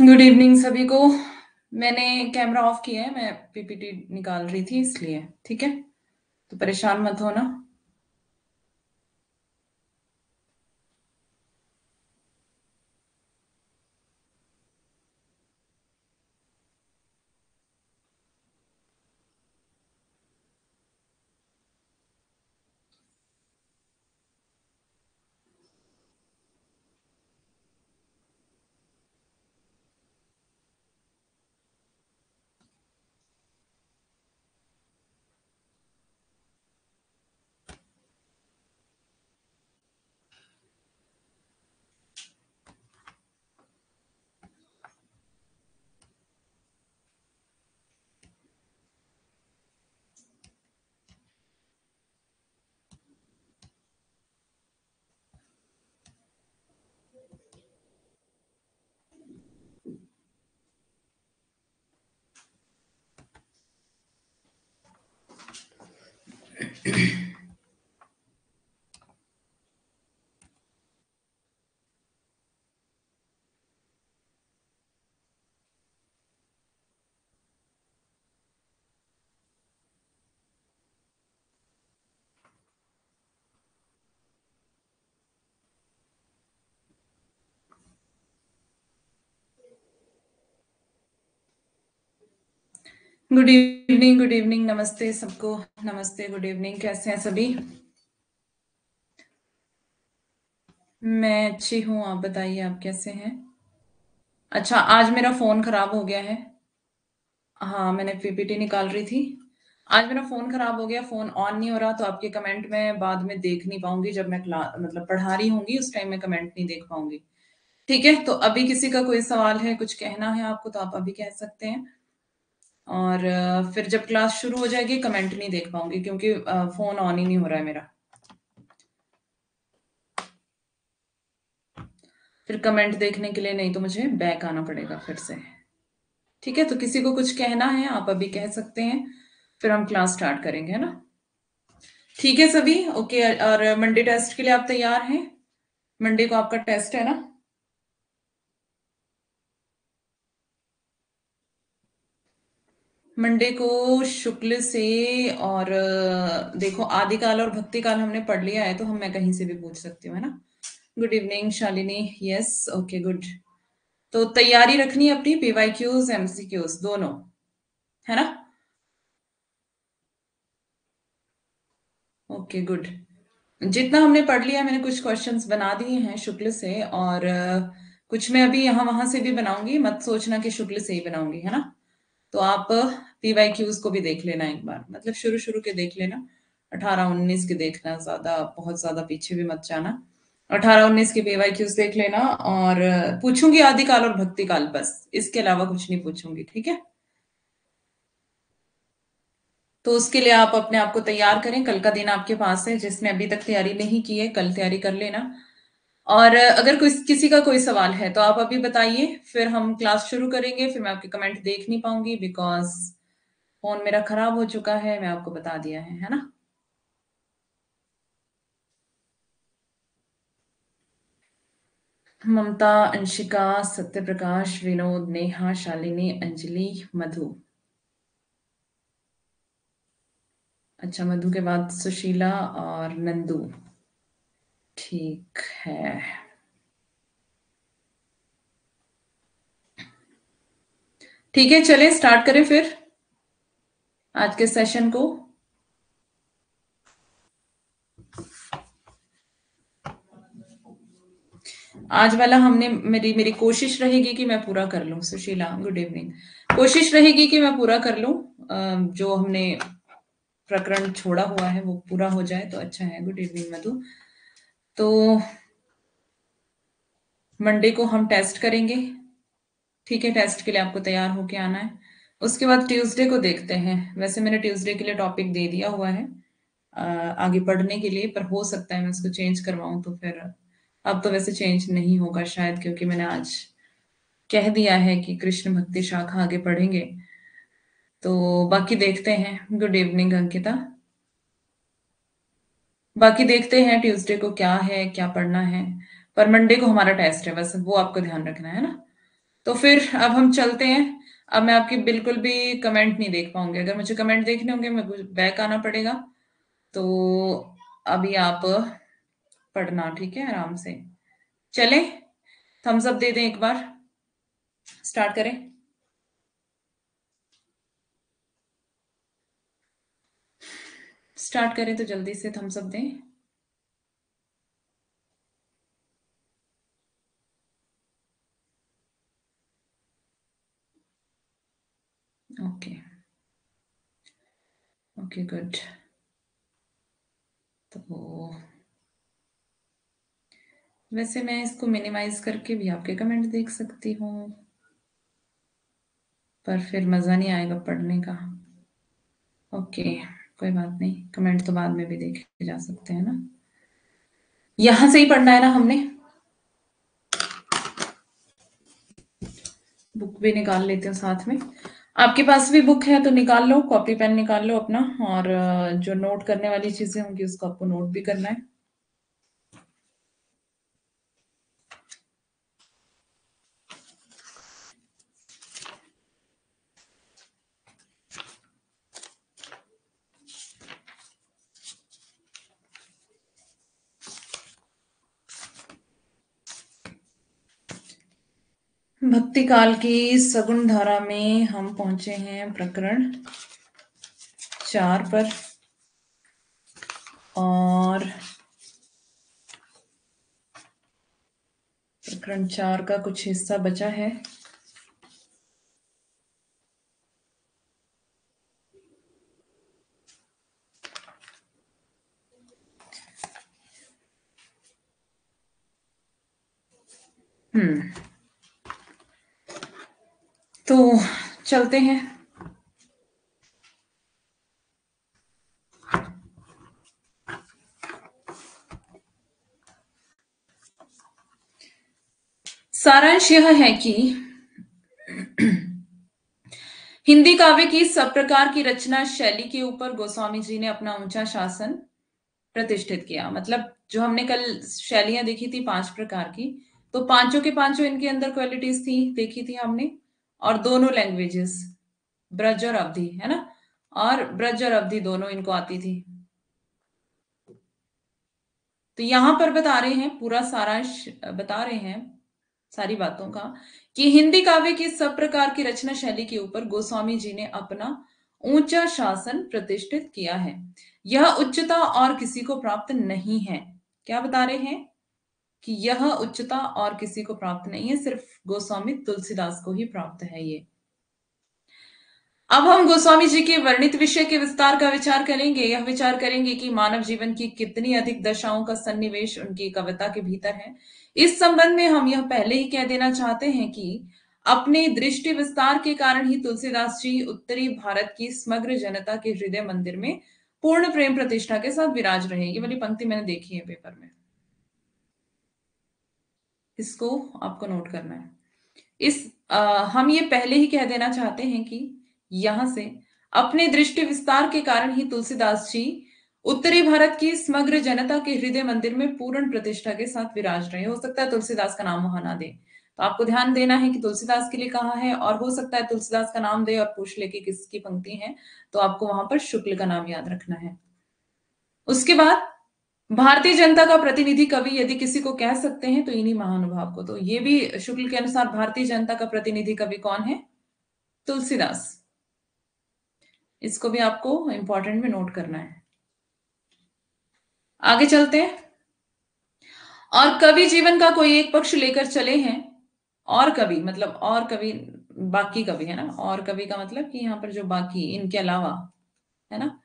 Good evening सभी को। मैंने कैमरा ऑफ़ किया है, मैं पीपीटी निकाल रही थी इसलिए, ठीक है? तो परेशान मत होना। you good evening good evening नमस्ते सबको नमस्ते गुड इवनिंग कैसे हैं सभी मैं अच्छी हूँ आप बताइए आप कैसे हैं अच्छा आज मेरा फ़ोन ख़राब हो गया है हाँ मैंने पीपीटी निकाल रही थी आज मेरा फ़ोन ख़राब हो गया फ़ोन ऑन नहीं हो रहा तो आपके कमेंट में बाद में देख नहीं पाऊँगी जब मैं मतलब पढ़ा रही होंगी उस टाइम में कमेंट नहीं देख पाऊँगी ठीक है तो अभी किसी का कोई सवाल है कुछ कहना है आपको तो आप अभी कह सकते हैं और फिर जब क्लास शुरू हो जाएगी कमेंट नहीं देख पाऊँगी क्योंकि फ़ोन ऑन ही नहीं हो रहा है मेरा। फिर कमेंट देखने के लिए नहीं तो मुझे बैक आना पड़ेगा फिर से। ठीक है? तो किसी को कुछ कहना है, आप अभी कह सकते हैं, फिर हम क्लास स्टार्ट करेंगे, है ना? ठीक है सभी? ओके और मंडे टेस्ट के लिए आप तैयार हैं? मंडे को आपका टेस्ट है ना? मंडे को शुक्ल से और देखो आदिकाल और भक्ति काल हमने पढ़ लिया है तो हम मैं कहीं से भी पूछ सकती हूँ, है ना? Good evening Shalini yes okay good तो तैयारी रखनी अपनी पीवाई क्यूज एमसीक्यूज दोनों, है ना? ओके गुड जितना हमने पढ़ लिया, मैंने कुछ क्वेश्चंस बना दिए हैं शुक्ल से और कुछ मैं अभी यहाँ वहाँ से भी बनाऊँगी, मत सोचना कि शुक्ल से ही बनाऊँगी, है ना? तो आप पीवाई क्यूज को भी देख लेना एक बार। मतलब शुरू शुरू के देख लेना। अठारह उन्नीस के देखना ज़्यादा, बहुत ज़्यादा पीछे भी मत जाना। अठारह उन्नीस के पीवाई क्यूज देख लेना और पूछूँगी आदिकाल और भक्ति काल बस। इसके अलावा कुछ नहीं पूछूँगी, ठीक है? तो उसके लिए आप अपने आप को तैयार करें। कल का दिन आपके पास है, जिसने अभी तक तैयारी नहीं की है, कल तैयारी कर लेना। और अगर कोई, किसी का कोई सवाल है तो आप अभी बताइए, फिर हम क्लास शुरू करेंगे, फिर मैं आपके कमेंट देख नहीं पाऊँगी बिकॉज़ फ़ोन मेरा खराब हो चुका है, मैं आपको बता दिया है है ना? ममता, अंशिका सत्य प्रकाश विनोद, नेहा, शालिनी, अंजलि, मधु। अच्छा मधु के बाद सुशीला और नंदू। ठीक है। ठीक है, चलें स्टार्ट करें फिर आज के सेशन को। आज वाला हमने मेरी मेरी कोशिश रहेगी कि मैं पूरा कर लूँ। सुशीला गुड इवनिंग कोशिश रहेगी कि मैं पूरा कर लूँ। जो हमने प्रकरण छोड़ा हुआ है, वो पूरा हो जाए तो अच्छा है। Good evening Madhu. तो मंडे को हम टेस्ट करेंगे। ठीक है टेस्ट के लिए आपको तैयार होके आना है। उसके बाद ट्यूसडे को देखते हैं। वैसे मैंने ट्यूसडे के लिए टॉपिक दे दिया हुआ है आगे पढ़ने के लिए, पर हो सकता है मैं इसको चेंज करवाऊं तो फिर अब तो वैसे चेंज नहीं होगा शायद, क्योंकि मैंने आज कह दिया है कि कृष्ण भक्ति शाखा आगे पढ़ेंगे। तो बाकी देखते हैं। Good evening Ankita. बाकी देखते हैं ट्यूसडे को क्या है, क्या पढ़ना है। पर मंडे को हमारा टेस्ट है, बस वो आपको ध्यान रखना है ना। तो फिर अब हम चलते हैं। अब मैं आपकी बिल्कुल भी कमेंट नहीं देख पाऊँगी। अगर मुझे कमेंट देखने होंगे मैं बैक आना पड़ेगा। तो अभी आप पढ़ना, ठीक है, आराम से। चले थम्स अप दे दें एक बार। स्टार्ट करें। स्टार्ट करें तो जल्दी से थम्स अप दें। ओके ओके गुड तो वैसे मैं इसको मिनिमाइज करके भी आपके कमेंट देख सकती हूँ। पर फिर मज़ा नहीं आएगा पढ़ने का। ओके कोई बात नहीं कमेंट तो बाद में भी देखे जा सकते हैं ना। यहाँ से ही पढ़ना है ना हमने? बुक भी निकाल लेते हैं साथ में। आपके पास भी बुक है तो निकाल लो कॉपी पेन निकाल लो अपना, और, जो नोट करने वाली चीज़ें होंगी उसको आपको नोट भी करना है। भक्ति काल की सगुण धारा में हम पहुँचे हैं प्रकरण चार पर। और प्रकरण चार का कुछ हिस्सा बचा है हम्म तो चलते हैं। सारांश यह है कि हिंदी काव्य की सब प्रकार की रचना शैली के ऊपर गोस्वामी जी ने अपना ऊँचा शासन प्रतिष्ठित किया। मतलब जो हमने कल शैलियाँ देखी थी पाँच प्रकार की तो पाँचों के पाँचों इनके अंदर क्वालिटीज थी, देखी थी हमने। और दोनों लैंग्वेजेस ब्रज और अवधि, है ना? और ब्रज और अवधि दोनों इनको आती थी। तो यहाँ पर बता रहे हैं, पूरा सारांश बता रहे हैं सारी बातों का, कि हिंदी काव्य की सब प्रकार की रचना शैली के ऊपर गोस्वामी जी ने अपना ऊँचा शासन प्रतिष्ठित किया है। यह उच्चता और किसी को प्राप्त नहीं है। क्या बता रहे हैं? कि यह उच्चता और किसी को प्राप्त नहीं है, सिर्फ़ गोस्वामी तुलसीदास को ही प्राप्त है ये। अब हम गोस्वामी जी के वर्णित विषय के विस्तार का विचार करेंगे। यह विचार करेंगे कि मानव जीवन की कितनी अधिक दशाओं का सन्निवेश उनकी कविता के भीतर है। इस संबंध में हम यह पहले ही कह देना चाहते हैं कि अपने दृष्टि विस्तार के कारण ही तुलसीदास जी उत्तरी भारत की समग्र जनता के हृदय मंदिर में पूर्ण प्रेम प्रतिष्ठा के साथ विराज रहे। ये वाली पंक्ति मैंने देखी है पेपर में। इसको आपको नोट करना है। इस आ, हम ये पहले ही कह देना चाहते हैं कि यहाँ से अपने दृष्टि विस्तार के कारण ही तुलसीदास जी उत्तरी भारत की समग्र जनता के हृदय मंदिर में पूर्ण प्रतिष्ठा के साथ विराज रहे। हो सकता है तुलसीदास का नाम वहाँ ना दे। तो आपको ध्यान देना है कि तुलसीदास के लिए कहा है और हो सकता है तुलसीदास का नाम दे और पूछ ले कि किसकी पंक्ति है। तो आपको वहाँ पर शुक्ल का नाम याद रखना है। उसके बाद भारतीय जनता का प्रतिनिधि कवि यदि किसी को कह सकते हैं तो इन्हीं महानुभाव को। तो ये भी शुक्ल के अनुसार भारतीय जनता का प्रतिनिधि कवि कौन है? तुलसीदास। इसको भी आपको इंपॉर्टेंट में नोट करना है। आगे चलते हैं। और कवि जीवन का कोई एक पक्ष लेकर चले हैं, और कवि मतलब और कवि, बाकी कवि, है ना? और कवि का मतलब कि यहाँ पर जो बाकी, इनके अलावा, है ना?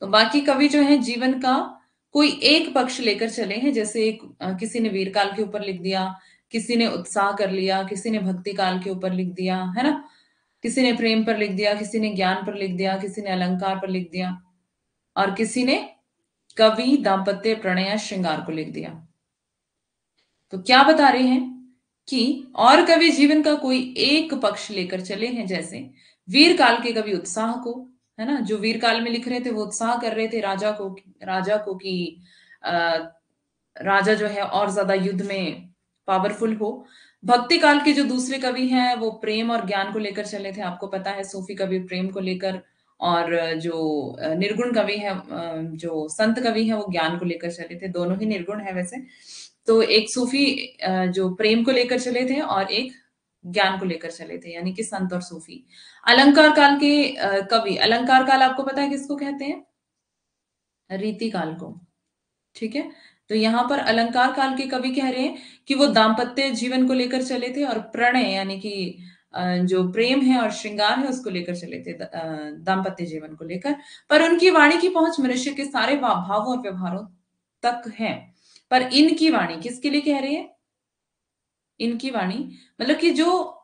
तो बाकी कवि जो है, जीवन का कोई एक पक्ष लेकर चले हैं, जैसे एक किसी ने वीर काल के ऊपर लिख दिया, किसी ने उत्साह कर लिया, किसी ने भक्ति काल के ऊपर लिख दिया, है ना? किसी ने प्रेम पर लिख दिया, किसी ने ज्ञान पर लिख दिया, किसी ने अलंकार पर लिख दिया, और किसी ने कवि दाम्पत्य प्रणय, श्रृंगार को लिख दिया। तो क्या बता रहे हैं कि और कवि जीवन का कोई एक पक्ष लेकर चले हैं, जैसे वीर काल के कवि उत्साह को है ना? जो वीर काल में लिख रहे थे, वो उत्साह कर रहे थे राजा को राजा को कि राजा जो है और ज़्यादा युद्ध में पावरफुल हो। भक्ति काल के जो दूसरे कवि हैं, वो प्रेम और ज्ञान को लेकर चले थे। आपको पता है, सूफी कवि प्रेम को लेकर और जो निर्गुण कवि है जो संत कवि है, वो ज्ञान को लेकर चले थे। दोनों ही निर्गुण है वैसे। तो एक सूफी जो प्रेम को लेकर चले थे और एक ज्ञान को लेकर चले थे, यानी कि संत और सूफी। अलंकार काल के कवि, अलंकार काल आपको पता है किसको कहते हैं? रीति काल को। ठीक है? तो यहाँ पर अलंकार काल के कवि कह रहे हैं कि वो दाम्पत्य जीवन को लेकर चले थे और प्रणय, यानी कि जो प्रेम है और श्रृंगार है, उसको लेकर चले थे दाम्पत्य जीवन को लेकर। पर उनकी वाणी की पहुँच मनुष्य के सारे भावों और व्यवहारों तक है। पर इनकी वाणी किसके लिए कह रहे हैं? इनकी वाणी। मतलब कि जो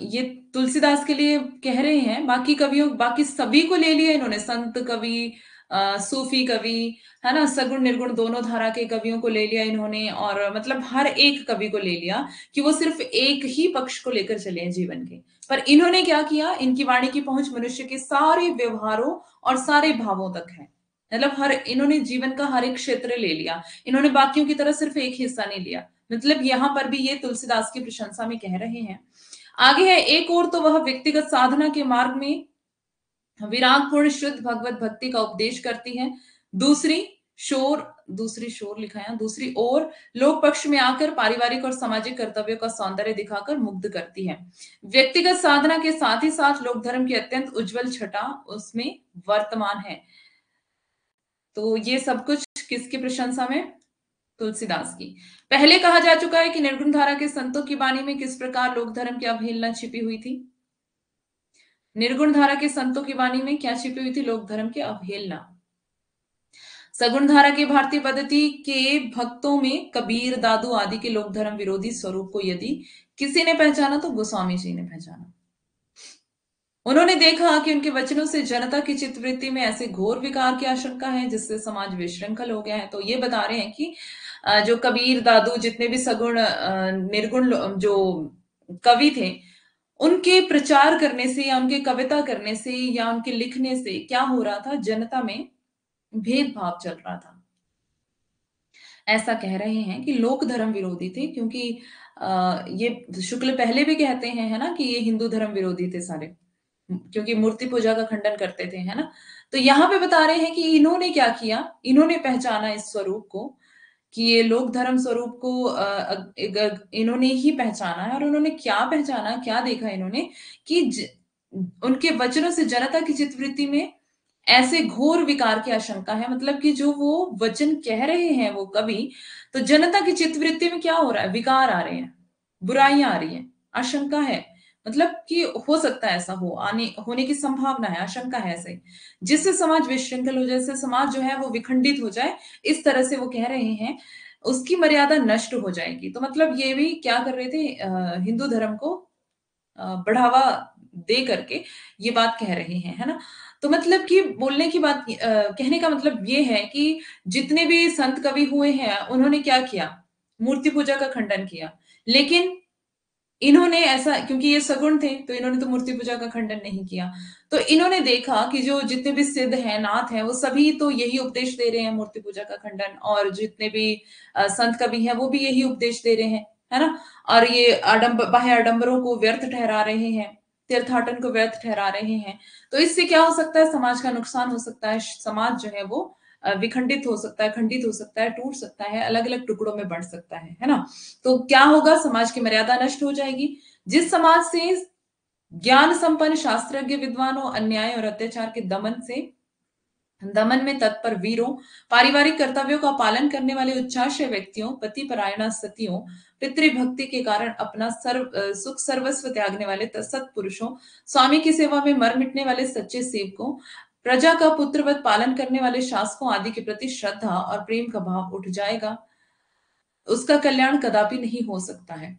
ये तुलसीदास के लिए कह रहे हैं, बाकी कवियों, बाकी सभी को ले लिया इन्होंने। संत कवि सूफी कवि, है ना, सगुण निर्गुण दोनों धारा के कवियों को ले लिया इन्होंने और मतलब हर एक कवि को ले लिया कि वो सिर्फ़ एक ही पक्ष को लेकर चले हैं जीवन के। पर इन्होंने क्या किया? इनकी वाणी की पहुँच मनुष्य के सारे व्यवहारों और सारे भावों तक है। मतलब हर, इन्होंने जीवन का हर एक क्षेत्र ले लिया। इन्होंने बाकियों की तरह सिर्फ़ एक हिस्सा नहीं लिया। मतलब यहाँ पर भी ये तुलसीदास की प्रशंसा में कह रहे हैं। आगे है, एक और तो वह व्यक्तिगत साधना के मार्ग में विराग पूर्ण शुद्ध भगवत भक्ति का उपदेश करती है। दूसरी शोर दूसरी शोर लिखा है, दूसरी ओर लोक पक्ष में आकर पारिवारिक और सामाजिक कर्तव्यों का सौंदर्य दिखाकर मुग्ध करती है। व्यक्तिगत साधना के साथ ही साथ लोक धर्म की अत्यंत उज्जवल छटा उसमें वर्तमान है। तो ये सब कुछ किसकी प्रशंसा में? तुलसीदास की। पहले कहा जा चुका है कि निर्गुण धारा के संतों की वाणी में किस प्रकार लोक धर्म की अवहेलना छिपी हुई थी? निर्गुण धारा के संतों की वाणी में क्या छिपी हुई थी लोक धर्म की अवहेलना? सगुण धारा की भारतीय पद्धति के भक्तों में कबीर, दादू आदि के लोक धर्म विरोधी स्वरूप को यदि किसी ने पहचाना तो गोस्वामी जी ने पहचाना। उन्होंने देखा कि उनके वचनों से जनता की चित्तवृत्ति में ऐसे घोर विकार की आशंका है जिससे समाज विश्रृंखल हो गया है। तो ये बता रहे हैं कि जो कबीर, दादू जितने भी सगुण निर्गुण जो कवि थे, उनके प्रचार करने से या उनके कविता करने से या उनके लिखने से क्या हो रहा था? जनता में भेदभाव चल रहा था। ऐसा कह रहे हैं कि लोक धर्म विरोधी थे क्योंकि ये शुक्ल पहले भी कहते हैं, है ना, कि ये हिंदू धर्म विरोधी थे सारे। क्योंकि मूर्ति पूजा का खंडन करते थे, है ना। तो यहाँ पे बता रहे हैं कि इन्होंने क्या किया? इन्होंने पहचाना इस स्वरूप को। कि ये लोक धर्म स्वरूप को इन्होंने ही पहचाना है और उन्होंने क्या पहचाना क्या देखा इन्होंने कि ज, उनके वचनों से जनता की चित्तवृत्ति में ऐसे घोर विकार की आशंका है। मतलब कि जो वो वचन कह रहे हैं वो कवि तो जनता की चित्तवृत्ति में क्या हो रहा है? विकार आ रहे हैं बुराइयाँ आ रही हैं आशंका है। मतलब कि हो सकता है ऐसा हो, आने, होने की संभावना है, आशंका है ऐसे। जिससे समाज विश्रृंखल हो जाए समाज जो है वो विखंडित हो जाए, इस तरह से वो कह रहे हैं, उसकी मर्यादा नष्ट हो जाएगी। तो मतलब ये भी क्या कर रहे थे हिंदू धर्म को बढ़ावा दे करके ये बात कह रहे हैं, है ना? तो मतलब कि बोलने की बात कहने का मतलब ये है कि जितने भी संत कवि हुए हैं, उन्होंने क्या किया? मूर्ति पूजा का खंडन किया। लेकिन इन्होंने ऐसा, क्योंकि ये सगुण थे तो इन्होंने तो मूर्ति पूजा का खंडन नहीं किया। तो इन्होंने देखा कि जो जितने भी सिद्ध हैं, नाथ हैं, वो सभी तो यही उपदेश दे रहे हैं मूर्ति पूजा का खंडन, और जितने भी संत कवि हैं, वो भी यही उपदेश दे रहे हैं, है ना? और ये आडम्ब बाह्य आडम्बरों को व्यर्थ ठहरा रहे हैं, तीर्थाटन को व्यर्थ ठहरा रहे हैं। तो इससे क्या हो सकता है? समाज का नुकसान हो सकता है। समाज जो है वो विखंडित हो सकता है, खंडित हो सकता है, टूट सकता है अलग अलग टुकड़ों में बढ़ सकता है है ना? तो क्या होगा? समाज की मर्यादा नष्ट हो जाएगी। जिस समाज से ज्ञान संपन्न शास्त्रज्ञ विद्वानों अन्याय और अत्याचार के दमन से, दमन में तत्पर वीरों पारिवारिक कर्तव्यों का पालन करने वाले उच्चाशय व्यक्तियों, पति परायणा सतियों, पितृभक्ति के कारण अपना सर्व सुख सर्वस्व त्यागने वाले सत्पुरुषों, स्वामी की सेवा में मर मिटने वाले सच्चे सेवकों प्रजा का पुत्रवत पालन करने वाले शासकों आदि के प्रति श्रद्धा और प्रेम का भाव उठ जाएगा। उसका कल्याण कदापि नहीं हो सकता है।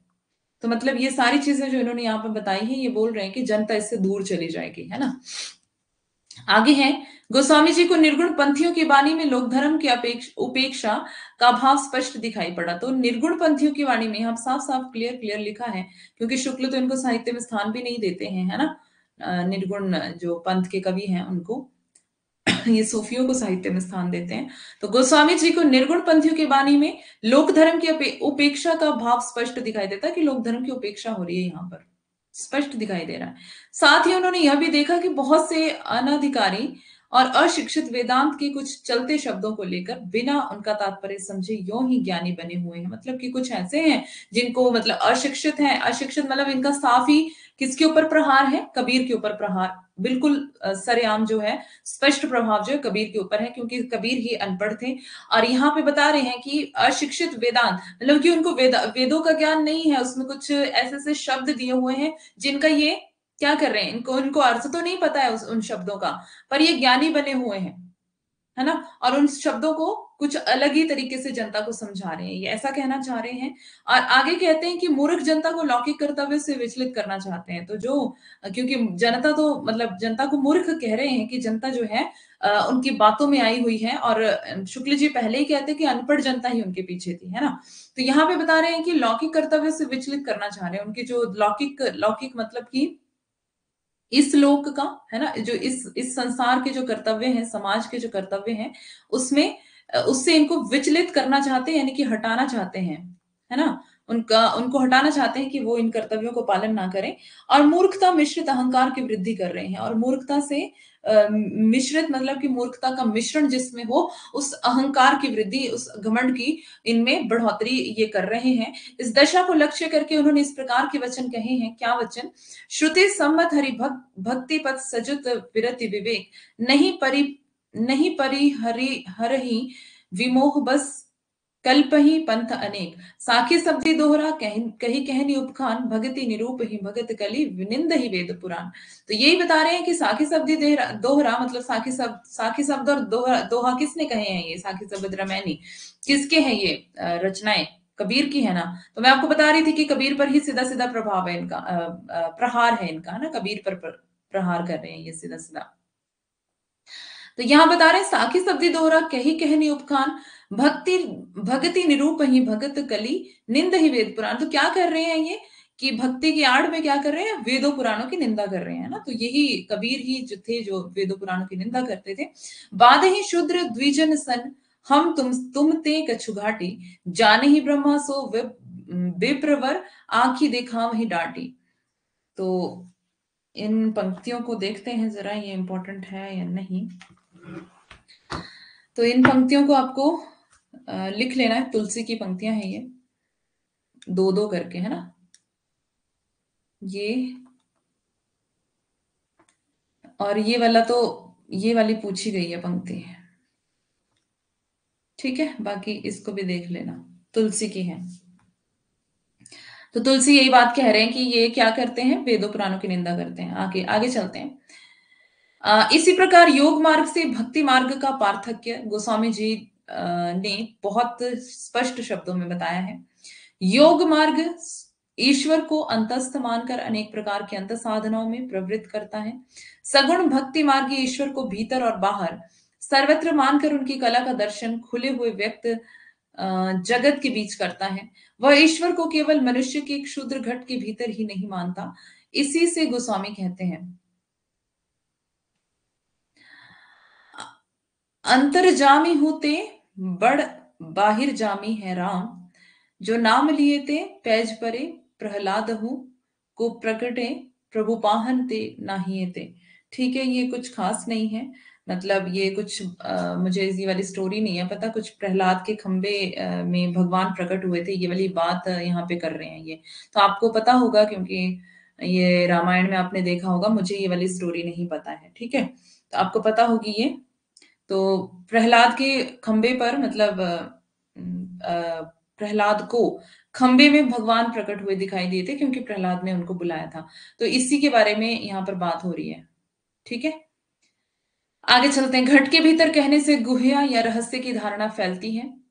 तो मतलब ये सारी चीज़ें जो इन्होंने यहाँ पर बताई है, ये बोल रहे हैं कि जनता इससे दूर चली जाएगी, है ना? आगे है, गोस्वामी जी को निर्गुण पंथियों की वाणी में लोक धर्म की उपेक्षा का भाव स्पष्ट दिखाई पड़ा। तो निर्गुण पंथियों की वाणी में हम साफ़ साफ़ क्लियर क्लियर लिखा है, क्योंकि शुक्ल तो इनको साहित्य में स्थान भी नहीं देते हैं, है ना? निर्गुण जो पंथ के कवि हैं उनको। ये सूफियों को साहित्य में स्थान देते हैं। तो गोस्वामी जी को निर्गुण पंथियों के बानी में लोक धर्म की उपेक्षा का भाव स्पष्ट दिखाई देता है कि लोक धर्म की उपेक्षा हो रही है यहाँ पर। स्पष्ट दिखाई दे रहा है। साथ ही उन्होंने यह भी देखा कि बहुत से अनधिकारी और अशिक्षित वेदांत के कुछ चलते शब्दों को लेकर बिना उनका तात्पर्य समझे यो ही ज्ञानी बने हुए हैं। मतलब कि कुछ ऐसे हैं जिनको मतलब अशिक्षित हैं। अशिक्षित मतलब इनका साफ़ ही किसके ऊपर प्रहार है? कबीर के ऊपर प्रहार। बिल्कुल सरेआम जो है, स्पष्ट प्रभाव जो है कबीर के ऊपर है, क्योंकि कबीर ही अनपढ़ थे। और यहाँ पे बता रहे हैं कि अशिक्षित वेदांत मतलब कि उनको वेद, वेदों का ज्ञान नहीं है, उसमें कुछ ऐसे ऐसे शब्द दिए हुए हैं, जिनका ये क्या कर रहे हैं? इनको इनको अर्थ तो नहीं पता है उस, उन शब्दों का, पर ये ज्ञानी बने हुए हैं, है ना? और उन शब्दों को कुछ अलग ही तरीके से जनता को समझा रहे हैं, ये ऐसा कहना चाह रहे हैं। और आगे कहते हैं कि मूर्ख जनता को लौकिक कर्तव्य से विचलित करना चाहते हैं। तो जो, क्योंकि जनता तो मतलब जनता को मूर्ख कह रहे हैं कि जनता जो है उनकी बातों में आई हुई है और शुक्ल जी पहले ही कहते कि अनपढ़ जनता ही उनके पीछे थी, है ना? तो यहाँ पे बता रहे हैं कि लौकिक कर्तव्य से विचलित करना चाह रहे हैं। उनकी जो लौकिक लौकिक मतलब की इस लोक का, है ना? जो इस इस संसार के जो कर्तव्य हैं, समाज के जो कर्तव्य हैं, उसमें उससे इनको विचलित करना चाहते हैं, यानी कि हटाना चाहते हैं, है ना? उनका, उनको हटाना चाहते हैं कि वो इन कर्तव्यों को पालन ना करें। और मूर्खता मिश्रित अहंकार की वृद्धि कर रहे हैं। और मूर्खता से मिश्रित मतलब कि मूर्खता का मिश्रण जिसमें हो, उस अहंकार की वृद्धि, उस घमंड की इनमें बढ़ोतरी ये कर रहे हैं। इस दशा को लक्ष्य करके उन्होंने इस प्रकार के वचन कहे हैं। क्या वचन? श्रुति सम्मत हरि भक्ति पथ सजुत विरति विवेक। नहीं परि नहीं परि हरि हर ही विमोह बस कल्प ही पंथ अनेक। साखी शब्दी दोहरा, कही कहनी उपखान, भगति निरूप ही भगत कली, विनिंद ही वेद पुराण। तो यही बता रहे हैं कि साखी शब्दी दोहरा मतलब साखी शब्द साखी शब्द और दोहरा, दोहा किसने कहे हैं ये, साखी शब्द रमैनी? किसके हैं ये रचनाएँ? कबीर की है ना? तो मैं आपको बता रही थी कि कबीर पर ही सीधा सीधा प्रभाव है इनका प्रहार है इनका, है ना? कबीर पर प्रहार कर रहे हैं ये सीधा सीधा तो यहाँ बता रहे हैं, साखी शब्दी दोहरा, कही कहनी उपखान, भक्ति भक्ति निरूप ही भगत कली, निंद ही वेद पुराण। तो क्या कर रहे हैं ये? कि भक्ति की आड़ में क्या कर रहे हैं? वेदों पुराणों की निंदा कर रहे हैं ना? तो यही कबीर ही जो थे, जो वेदों पुराणों की निंदा करते थे। बाद ही शुद्र द्विजन सन, हम तुम तुम ते कछु घाटी। जाने ही ब्रह्मा सो विप्रवर, आंखी देखा वही डांटी। तो इन पंक्तियों को देखते हैं जरा, ये इंपॉर्टेंट है या नहीं? तो इन पंक्तियों को आपको लिख लेना है। तुलसी की पंक्तियाँ हैं ये। दो दो करके, है ना? ये और ये वाला तो ये वाली पूछी गई है पंक्ति। ठीक है? बाकी इसको भी देख लेना। तुलसी की है। तो तुलसी यही बात कह रहे हैं कि ये क्या करते हैं? वेदों पुराणों की निंदा करते हैं। आगे आगे चलते हैं। इसी प्रकार योग मार्ग से भक्ति मार्ग का पार्थक्य गोस्वामी जी ने बहुत स्पष्ट शब्दों में बताया है। योग मार्ग ईश्वर को अंतस्थ मानकर अनेक प्रकार के अंत साधनाओं में प्रवृत्त करता है। सगुण भक्ति मार्ग ईश्वर को भीतर और बाहर सर्वत्र मानकर उनकी कला का दर्शन खुले हुए व्यक्त जगत के बीच करता है। वह ईश्वर को केवल मनुष्य के क्षुद्र घट के भीतर ही नहीं मानता। इसी से गोस्वामी कहते हैं। अंतर जामी होते बड़ बाहिर जामी है राम। जो नाम लिए ते पैज परे प्रहलाद हूँ को प्रकटे प्रभु पाहन ते नाहिए ते ठीक है ये कुछ खास नहीं है। मतलब ये कुछ आ, मुझे ये वाली स्टोरी नहीं है पता। कुछ प्रहलाद के खंबे में भगवान प्रकट हुए थे ये वाली बात यहाँ पे कर रहे हैं ये। तो आपको पता होगा क्योंकि ये रामायण में आपने देखा होगा मुझे ये वाली स्टोरी नहीं पता है। ठीक है? तो आपको पता होगी ये। तो प्रहलाद के खंबे पर मतलब प्रहलाद को खंबे में भगवान प्रकट हुए दिखाई दिए थे क्योंकि प्रहलाद ने उनको बुलाया था। तो इसी के बारे में यहाँ पर बात हो रही है। ठीक है? आगे चलते हैं। घट के भीतर कहने से गुहिया या रहस्य की धारणा फैलती है।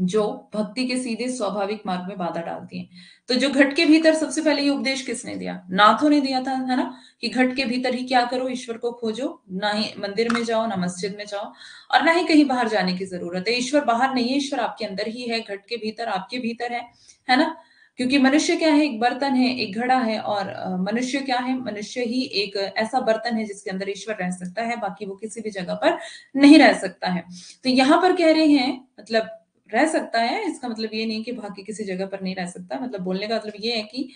जो भक्ति के सीधे स्वाभाविक मार्ग में बाधा डालती है। तो जो घट के भीतर सबसे पहले ये उपदेश किसने दिया? नाथों ने दिया था, है ना? कि घट के भीतर ही क्या करो, ईश्वर को खोजो, ना ही मंदिर में जाओ, ना मस्जिद में जाओ, और ना ही कहीं बाहर जाने की ज़रूरत है। ईश्वर बाहर नहीं है, ईश्वर आपके अंदर ही है, घट के भीतर आपके भीतर है है ना? क्योंकि मनुष्य क्या है? एक बर्तन है, एक घड़ा है, और मनुष्य क्या है? मनुष्य ही एक ऐसा बर्तन है जिसके अंदर ईश्वर रह सकता है, बाकी वो किसी भी जगह पर नहीं रह सकता है। तो यहाँ पर कह रहे हैं मतलब रह सकता है, इसका मतलब ये नहीं कि भाग्य किसी जगह पर नहीं रह सकता। मतलब बोलने का मतलब ये है कि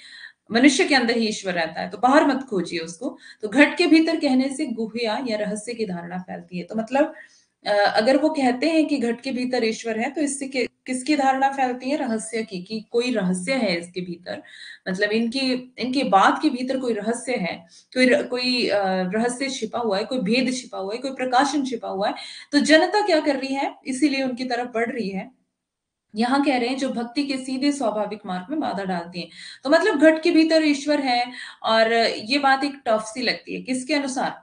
मनुष्य के अंदर ही ईश्वर रहता है तो बाहर मत खोजिए उसको। तो घट के भीतर कहने से गुहिया या रहस्य की धारणा फैलती है। तो मतलब अगर वो कहते हैं कि घट के भीतर ईश्वर है तो इससे किसकी धारणा फैलती है? रहस्य की, कि कोई रहस्य है इसके भीतर। मतलब इनकी इनकी बात के भीतर कोई रहस्य है, कोई कोई रहस्य छिपा हुआ है, कोई भेद छिपा हुआ है, कोई प्रकाशन छिपा हुआ है तो जनता क्या कर रही है? इसीलिए उनकी तरफ़ बढ़ रही है। यहाँ कह रहे हैं, जो भक्ति के सीधे स्वाभाविक मार्ग में बाधा डालती है। तो मतलब घट के भीतर ईश्वर है और ये बात एक टफ सी लगती है, किसके अनुसार?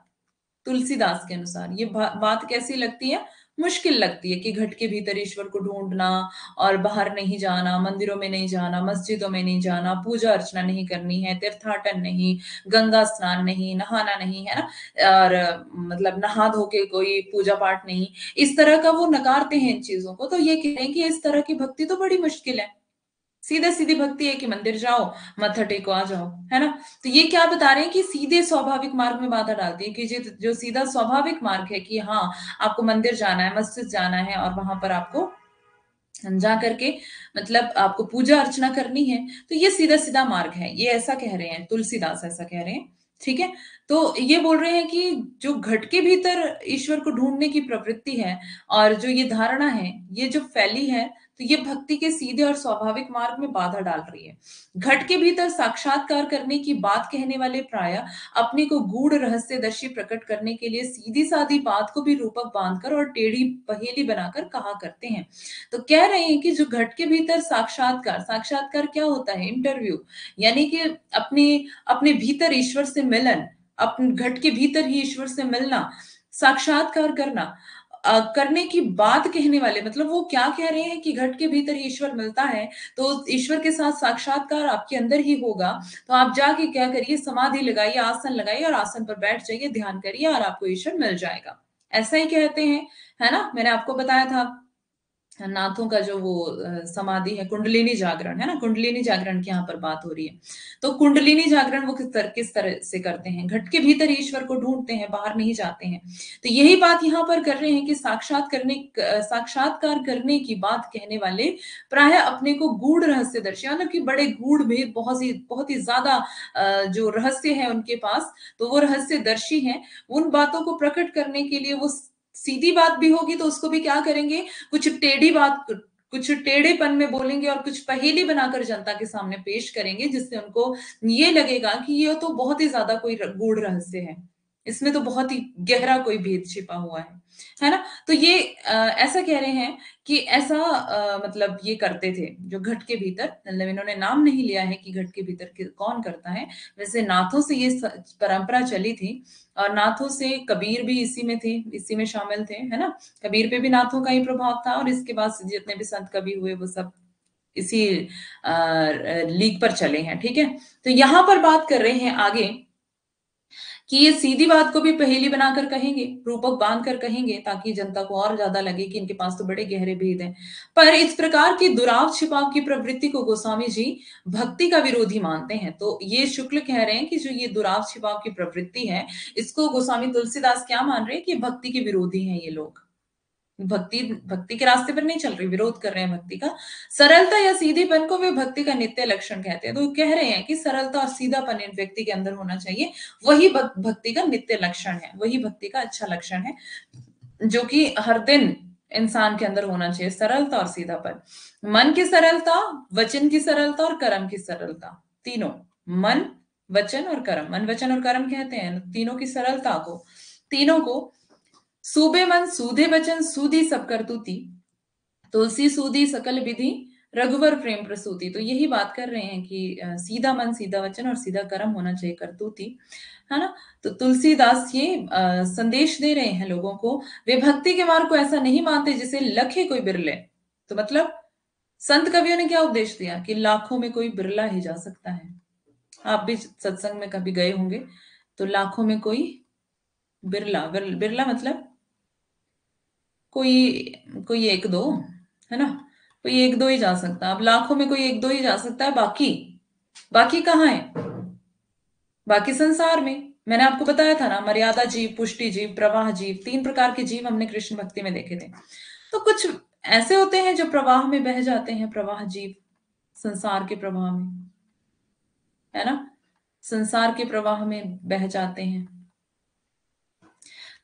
तुलसीदास के अनुसार। ये बात कैसी लगती है? मुश्किल लगती है कि घट के भीतर ईश्वर को ढूंढना और बाहर नहीं जाना, मंदिरों में नहीं जाना, मस्जिदों में नहीं जाना, पूजा अर्चना नहीं करनी है, तीर्थाटन नहीं, गंगा स्नान नहीं, नहाना नहीं, है ना? और मतलब नहा धो के कोई पूजा पाठ नहीं, इस तरह का वो नकारते हैं इन चीज़ों को। तो ये कह रहे हैं कि इस तरह की भक्ति तो बड़ी मुश्किल है। सीधा सीधी भक्ति है कि मंदिर जाओ, मत्था टेको, आ जाओ, है ना? तो ये क्या बता रहे हैं कि सीधे स्वाभाविक मार्ग में बाधा डालती है कि जो सीधा स्वाभाविक मार्ग है कि हाँ आपको मंदिर जाना है, मस्जिद जाना है और वहाँ पर आपको जा करके मतलब आपको पूजा अर्चना करनी है तो ये सीधा सीधा मार्ग है। ये ऐसा कह रहे हैं, तुलसीदास ऐसा कह रहे हैं, ठीक है? तो ये बोल रहे हैं कि जो घट के भीतर ईश्वर को ढूँढने की प्रवृत्ति है और जो ये धारणा है, ये जो फैली है तो ये भक्ति के सीधे और स्वाभाविक मार्ग में बाधा डाल रही है। घट के भीतर साक्षात्कार करने की बात कहने वाले प्राय अपने को गूढ़ रहस्यदर्शी प्रकट करने के लिए सीधी साधी बात को भी रूपक बांधकर और टेढ़ी पहेली बनाकर कहा करते हैं। तो कह रहे हैं कि जो घट के भीतर साक्षात्कार साक्षात्कार क्या होता है? इंटरव्यू यानी कि अपने अपने भीतर ईश्वर से मिलन अपने घट के भीतर ही ईश्वर से मिलना, साक्षात्कार करना। करने की बात कहने वाले मतलब वो क्या कह रहे हैं कि घट के भीतर ईश्वर मिलता है तो ईश्वर के साथ साक्षात्कार आपके अंदर ही होगा तो आप जाके क्या करिए, समाधि लगाइए, आसन लगाइए और आसन पर बैठ जाइए, ध्यान करिए और आपको ईश्वर मिल जाएगा। ऐसा ही कहते हैं, है ना? मैंने आपको बताया था। नाथों का जो वो समाधि है, कुंडलिनी जागरण, है ना? कुंडलिनी जागरण की यहाँ पर बात हो रही है। तो कुंडलिनी जागरण वो किस तरह किस तरह से करते हैं? घट के भीतर ईश्वर को ढूंढते हैं, बाहर नहीं जाते हैं। तो यही बात यहाँ पर कर रहे हैं कि साक्षात करने साक्षात्कार करने की बात कहने वाले प्राय अपने को गूढ़ रहस्य दर्शी मतलब कि बड़े गूढ़ भेद, बहुत ही बहुत ही ज़्यादा जो रहस्य है उनके पास तो वो रहस्य दर्शी है। उन बातों को प्रकट करने के लिए वो सीधी बात भी होगी तो उसको भी क्या करेंगे? कुछ टेढ़ी बात कुछ टेढ़ेपन में बोलेंगे और कुछ पहेली बनाकर जनता के सामने पेश करेंगे जिससे उनको ये लगेगा कि ये तो बहुत ही ज़्यादा कोई गूढ़ रहस्य है। इसमें तो बहुत ही गहरा कोई भेद छिपा हुआ है। है ना? तो ये आ, ऐसा कह रहे हैं कि ऐसा आ, मतलब ये करते थे जो घट के भीतर मतलब इन्होंने नाम नहीं लिया है कि घट के भीतर कौन करता है। वैसे नाथों से ये परंपरा चली थी और नाथों से कबीर भी इसी में थे इसी में शामिल थे है ना? कबीर पे भी नाथों का ही प्रभाव था और इसके बाद जितने भी संत कवि हुए वो सब इसी लीग पर चले हैं ठीक है? तो यहाँ पर बात कर रहे हैं आगे कि ये सीधी बात को भी पहेली बनाकर कहेंगे, रूपक बाँध कर कहेंगे, ताकि जनता को और ज़्यादा लगे कि इनके पास तो बड़े गहरे भेद हैं। पर इस प्रकार की दुराव, छिपाव की प्रवृत्ति को गोस्वामी जी भक्ति का विरोधी मानते हैं। तो ये शुक्ल कह रहे हैं कि जो ये दुराव, छिपाव की प्रवृत्ति है, इसको गोस्वामी तुलसीदास क्या मान रहे हैं कि भक्ति के विरोधी हैं ये लोग? भक्ति भक्ति के रास्ते पर नहीं चल रही, विरोध कर रहे हैं भक्ति का। सरलता या सीधेपन को वे भक्ति का नित्य लक्षण कहते हैं। तो कह रहे हैं कि सरलता और सीधापन इन व्यक्ति के अंदर होना चाहिए। वही भक्ति का नित्य लक्षण है, वही भक्ति का अच्छा लक्षण है, जो कि हर दिन इंसान के अंदर होना चाहिए, सरलता और सीधापन। मन की सरलता, वचन की सरलता और कर्म की सरलता, तीनों। मन, वचन और कर्म। मन, वचन और कर्म कहते हैं, तीनों की सरलता को, तीनों को सूबे मन सूधे वचन सूदी सब करतुती तुलसी सूदी सकल विधि रघुवर प्रेम प्रसूति। तो यही बात कर रहे हैं कि सीधा मन सीधा वचन और सीधा कर्म होना चाहिए करतुती है ना? तो तुलसीदास ये आ, संदेश दे रहे हैं लोगों को वे भक्ति के मार्ग को ऐसा नहीं मानते जिसे लखे कोई बिरले। तो मतलब संत कवियों ने क्या उपदेश दिया कि लाखों में कोई बिरला ही जा सकता है? आप भी सत्संग में कभी गए होंगे तो लाखों में कोई बिरला बिरला मतलब कोई कोई एक दो, है ना? कोई एक दो ही जा सकता है। अब लाखों में कोई एक दो ही जा सकता है, बाकी? बाकी कहाँ है? बाकी संसार में। मैंने आपको बताया था ना, मर्यादा जीव, पुष्टि जीव, प्रवाह जीव, तीन प्रकार के जीव हमने कृष्ण भक्ति में देखे थे। तो कुछ ऐसे होते हैं जो प्रवाह में बह जाते हैं, प्रवाह जीव, संसार के प्रवाह में। है ना? संसार के प्रवाह में बह जाते हैं।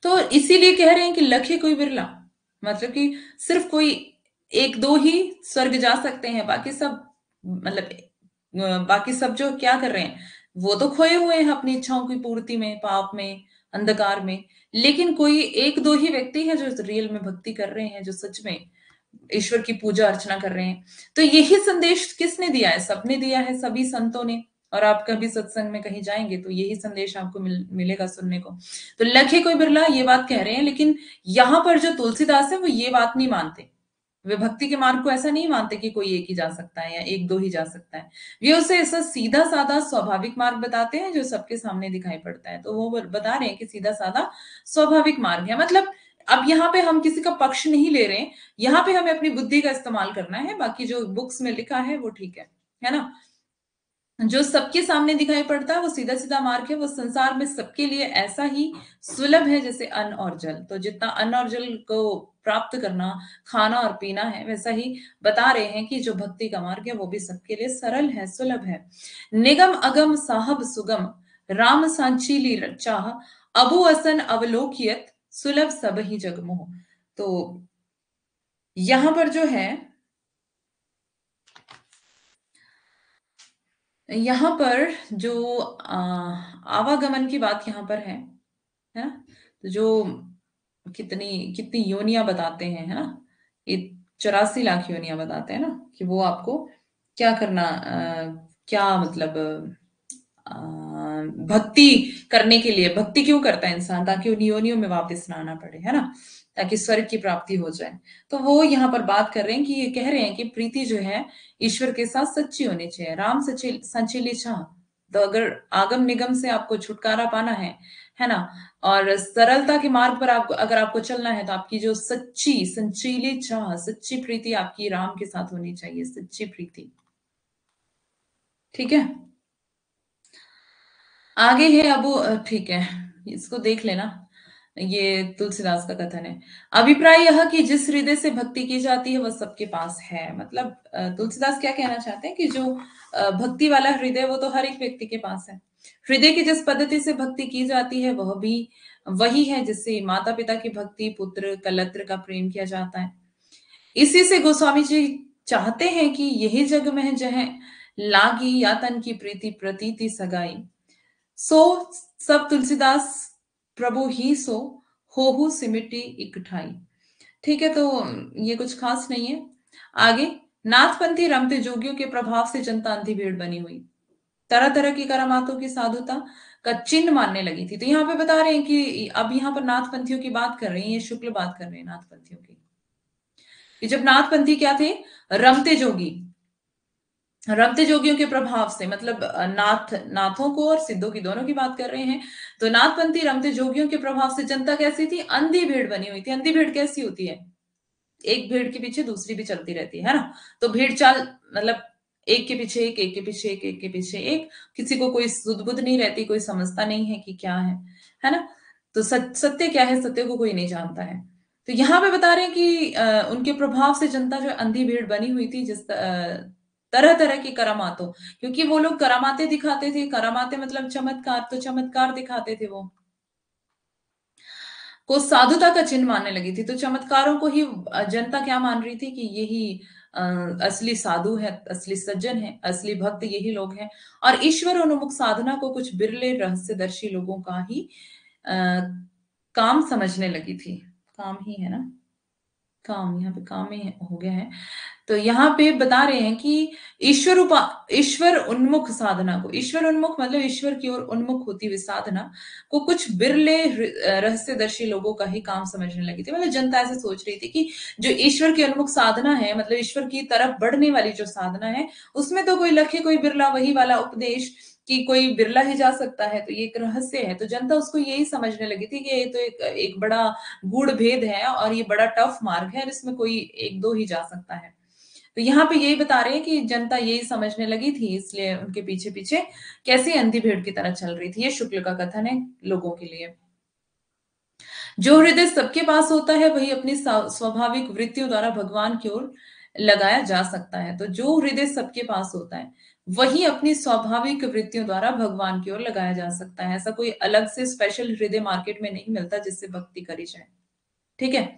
तो इसीलिए कह रहे हैं कि लखे कोई बिरला। मतलब कि सिर्फ़ कोई एक दो ही स्वर्ग जा सकते हैं, बाकी सब मतलब बाकी सब जो क्या कर रहे हैं, वो तो खोए हुए हैं अपनी इच्छाओं की पूर्ति में, पाप में, अंधकार में। लेकिन कोई एक दो ही व्यक्ति है जो रियल में भक्ति कर रहे हैं, जो सच में ईश्वर की पूजा अर्चना कर रहे हैं। तो यही संदेश किसने दिया है? सबने दिया है, सभी संतों ने। और आप कभी सत्संग में कहीं जाएँगे तो यही संदेश आपको मिल, मिलेगा सुनने को। तो लखे कोई बिरला ये बात कह रहे हैं लेकिन यहाँ पर जो तुलसीदास है वो ये बात नहीं मानते। वे भक्ति के मार्ग को ऐसा नहीं मानते कि कोई एक ही जा सकता है या एक दो ही जा सकता है। वे उसे ऐसा सीधा साधा स्वाभाविक मार्ग बताते हैं जो सबके सामने दिखाई पड़ता है। तो वो बता रहे हैं कि सीधा साधा स्वाभाविक मार्ग है। मतलब अब यहाँ पे हम किसी का पक्ष नहीं ले रहे हैं। यहाँ पे हमें अपनी बुद्धि का इस्तेमाल करना है। बाकी जो बुक्स में लिखा है वो ठीक है। है ना? जो सबके सामने दिखाई पड़ता है, वो सीधा सीधा मार्ग है, वो संसार में सबके लिए ऐसा ही सुलभ है जैसे अन्न और जल। तो जितना अन्न और जल को प्राप्त करना, खाना और पीना है, वैसा ही बता रहे हैं कि जो भक्ति का मार्ग है, वो भी सबके लिए सरल है, सुलभ है। निगम अगम साहब सुगम, राम सांचीली चाह अबू असन अवलोकियत, सुलभ सब ही जगमोह। तो यहाँ पर जो है यहाँ पर जो आवागमन की बात यहाँ पर है है तो जो कितनी कितनी योनिया बताते हैं है ना? चौरासी लाख योनिया बताते हैं ना कि वो आपको क्या करना आ, क्या मतलब आ, भक्ति करने के लिए भक्ति क्यों करता है इंसान ताकि उन योनियों में वापस ना आना पड़े है ना? ताकि स्वर्ग की प्राप्ति हो जाए। तो वो यहाँ पर बात कर रहे हैं कि ये कह रहे हैं कि प्रीति जो है, ईश्वर के साथ सच्ची होनी चाहिए। राम सची, संचिली चाह तो अगर आगम निगम से आपको छुटकारा पाना है है ना? और सरलता के मार्ग पर आपको अगर आपको चलना है तो आपकी जो सच्ची, संचीली चाह सच्ची प्रीति आपकी राम के साथ होनी चाहिए, सच्ची प्रीति। ठीक है? आगे है अब, ठीक है। इसको देख लेना। ये तुलसीदास का कथन है। अभिप्राय यह कि जिस हृदय से भक्ति की जाती है, वह सबके पास है। मतलब तुलसीदास क्या कहना चाहते हैं कि जो भक्ति वाला हृदय वो तो हर एक व्यक्ति के पास है। हृदय की जिस पद्धति से भक्ति की जाती है, वह भी वही है जिससे माता पिता की भक्ति, पुत्र, कलत्र का प्रेम किया जाता है। इसी से गोस्वामी जी चाहते हैं कि यही जग में जह, लागी यातन की प्रीति प्रतीति सगाई। सो, सब तुलसीदास प्रभु ही सो, हो सिमिटी इकठाई ठीक है तो ये कुछ खास नहीं है। आगे, नाथपंथी रमते जोगियों के प्रभाव से जनता अंधी भीड़ बनी हुई। तरह तरह की करामातों की साधुता का चिन्ह मानने लगी थी। तो यहाँ पे बता रहे हैं कि अब यहाँ पर नाथपंथियों की बात कर रहे हैं, ये शुक्ल बात कर रहे हैं नाथपंथियों की जब नाथपंथी क्या थे? रमते जोगी। रमते जोगियों के प्रभाव से मतलब नाथ नाथों को और सिद्धों की दोनों की बात कर रहे हैं तो नाथपंथी रमते जोगियों के प्रभाव से जनता कैसी थी? अंधी भीड़ बनी हुई थी। अंधी भीड़ कैसी होती है? एक भीड़ के पीछे दूसरी भी चलती रहती है ना? तो भीड़ चाल मतलब एक के पीछे एक एक के पीछे एक एक के पीछे एक किसी को कोई सुदबुद नहीं रहती कोई समझता नहीं है कि क्या है है ना? तो सत्य क्या है? सत्य को कोई नहीं जानता है। तो यहाँ पे बता रहे हैं कि आ, उनके प्रभाव से जनता जो अंधी भीड़ बनी हुई थी जिस तरह तरह की करामातों क्योंकि वो लोग करामाते दिखाते थे। करामाते मतलब चमत्कार तो चमत्कार दिखाते थे वो। को साधुता का चिन्ह मानने लगी थी तो चमत्कारों को ही जनता क्या मान रही थी कि यही असली साधु है असली सज्जन है असली भक्त यही लोग हैं। और ईश्वर उन्मुख साधना को कुछ बिरले रहस्यदर्शी लोगों का ही आ, काम समझने लगी थी। काम ही है ना? काम यहाँ पे काम ही हो गया है। तो यहाँ पे बता रहे हैं कि ईश्वर उपा, ईश्वर उन्मुख साधना को, ईश्वर उन्मुख मतलब ईश्वर की ओर उन्मुख होती हुई साधना को कुछ बिरले रहस्यदर्शी लोगों का ही काम समझने लगी थी। मतलब जनता ऐसे सोच रही थी कि जो ईश्वर की उन्मुख साधना है मतलब ईश्वर की तरफ़ बढ़ने वाली जो साधना है, उसमें तो कोई लखे, कोई बिरला, वही वाला उपदेश कि कोई बिरला ही जा सकता है तो ये एक रहस्य है। तो जनता उसको यही समझने लगी थी कि ये तो एक एक बड़ा गूढ़ भेद है और ये बड़ा टफ मार्ग है और इसमें कोई एक दो ही जा सकता है। तो यहाँ पे यही बता रहे हैं कि जनता यही समझने लगी थी, इसलिए उनके पीछे पीछे कैसी अंधी भीड़ की तरह चल रही थी, ये शुक्ल का कथन है लोगों के लिए। जो हृदय सबके पास होता है, वही अपनी स्वाभाविक वृत्तियों द्वारा भगवान की ओर लगाया जा सकता है। तो जो हृदय सबके पास होता है, वही अपनी स्वाभाविक वृत्तियों द्वारा भगवान की ओर लगाया जा सकता है। ऐसा कोई अलग से स्पेशल हृदय मार्केट में नहीं मिलता जिससे भक्ति करी जाए। ठीक है?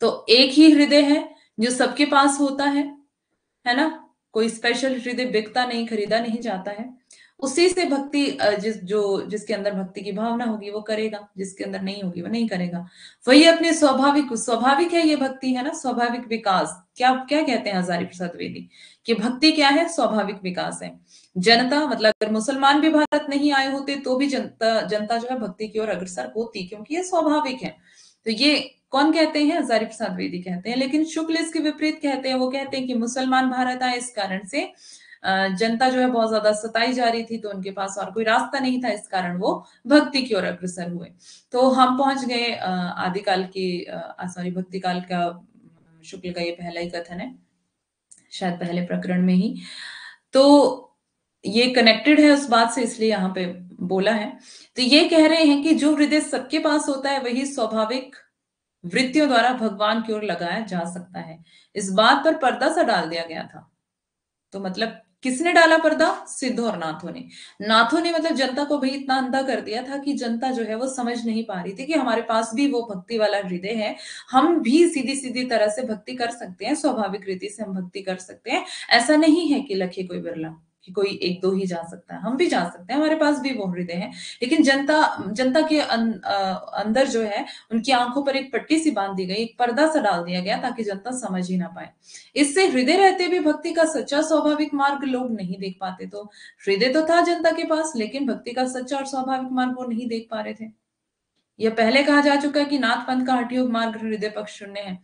तो एक ही हृदय है जो सबके पास होता है है ना? कोई स्पेशल हृदय बिकता नहीं, खरीदा नहीं जाता है। उसी से भक्ति जिस, जो, जिसके अंदर भक्ति की भावना होगी, वो करेगा। जिसके अंदर नहीं होगी, वो नहीं करेगा। वही अपने स्वाभाविक स्वाभाविक है ये भक्ति, है ना? स्वाभाविक विकास। क्या क्या कहते हैं हजारी प्रसाद वेदी? कि भक्ति क्या है? स्वाभाविक विकास है। जनता मतलब अगर मुसलमान भी भारत नहीं आए होते तो भी जनता जनता जो है भक्ति की ओर अग्रसर होती, क्योंकि ये स्वाभाविक है। तो ये कौन कहते हैं? हजारी प्रसाद वेदी कहते हैं। लेकिन शुक्ल इसके विपरीत कहते हैं। वो कहते हैं कि मुसलमान भारत आए, इस कारण से जनता जो है बहुत ज़्यादा सताई जा रही थी तो उनके पास और कोई रास्ता नहीं था, इस कारण वो भक्ति की ओर अग्रसर हुए। तो हम पहुँच गए आदिकाल की सॉरी भक्ति काल का शुक्ल का ये पहला ही कथन है। शायद पहले प्रकरण में ही। तो ये कनेक्टेड है उस बात से, इसलिए यहाँ पे बोला है। तो ये कह रहे हैं कि जो हृदय सबके पास होता है, वही स्वाभाविक वृत्तियों द्वारा भगवान की ओर लगाया जा सकता है। इस बात पर पर्दा सा डाल दिया गया था। तो मतलब किसने डाला पर्दा? सिद्ध और नाथों ने। नाथों ने मतलब जनता को भी इतना अंधा कर दिया था कि जनता जो है वो समझ नहीं पा रही थी कि हमारे पास भी वो भक्ति वाला हृदय है। हम भी सीधी सीधी तरह से भक्ति कर सकते हैं, स्वाभाविक रीति से हम भक्ति कर सकते हैं। ऐसा नहीं है कि लखे कोई बिरला। कि कोई एक दो ही जा सकता है हम भी जा सकते हैं हमारे पास भी वो हृदय है। लेकिन जनता जनता के अं, अंदर जो है उनकी आँखों पर एक पट्टी सी बाँध दी गई एक पर्दा सा डाल दिया गया ताकि जनता समझ ही ना पाए। इससे हृदय रहते भी भक्ति का सच्चा स्वाभाविक मार्ग लोग नहीं देख पाते। तो हृदय तो था जनता के पास लेकिन भक्ति का सच्चा और स्वाभाविक मार्ग वो नहीं देख पा रहे थे। यह पहले कहा जा चुका है कि नाथ पंथ का हठयोग मार्ग हृदय पक्ष शून्य है।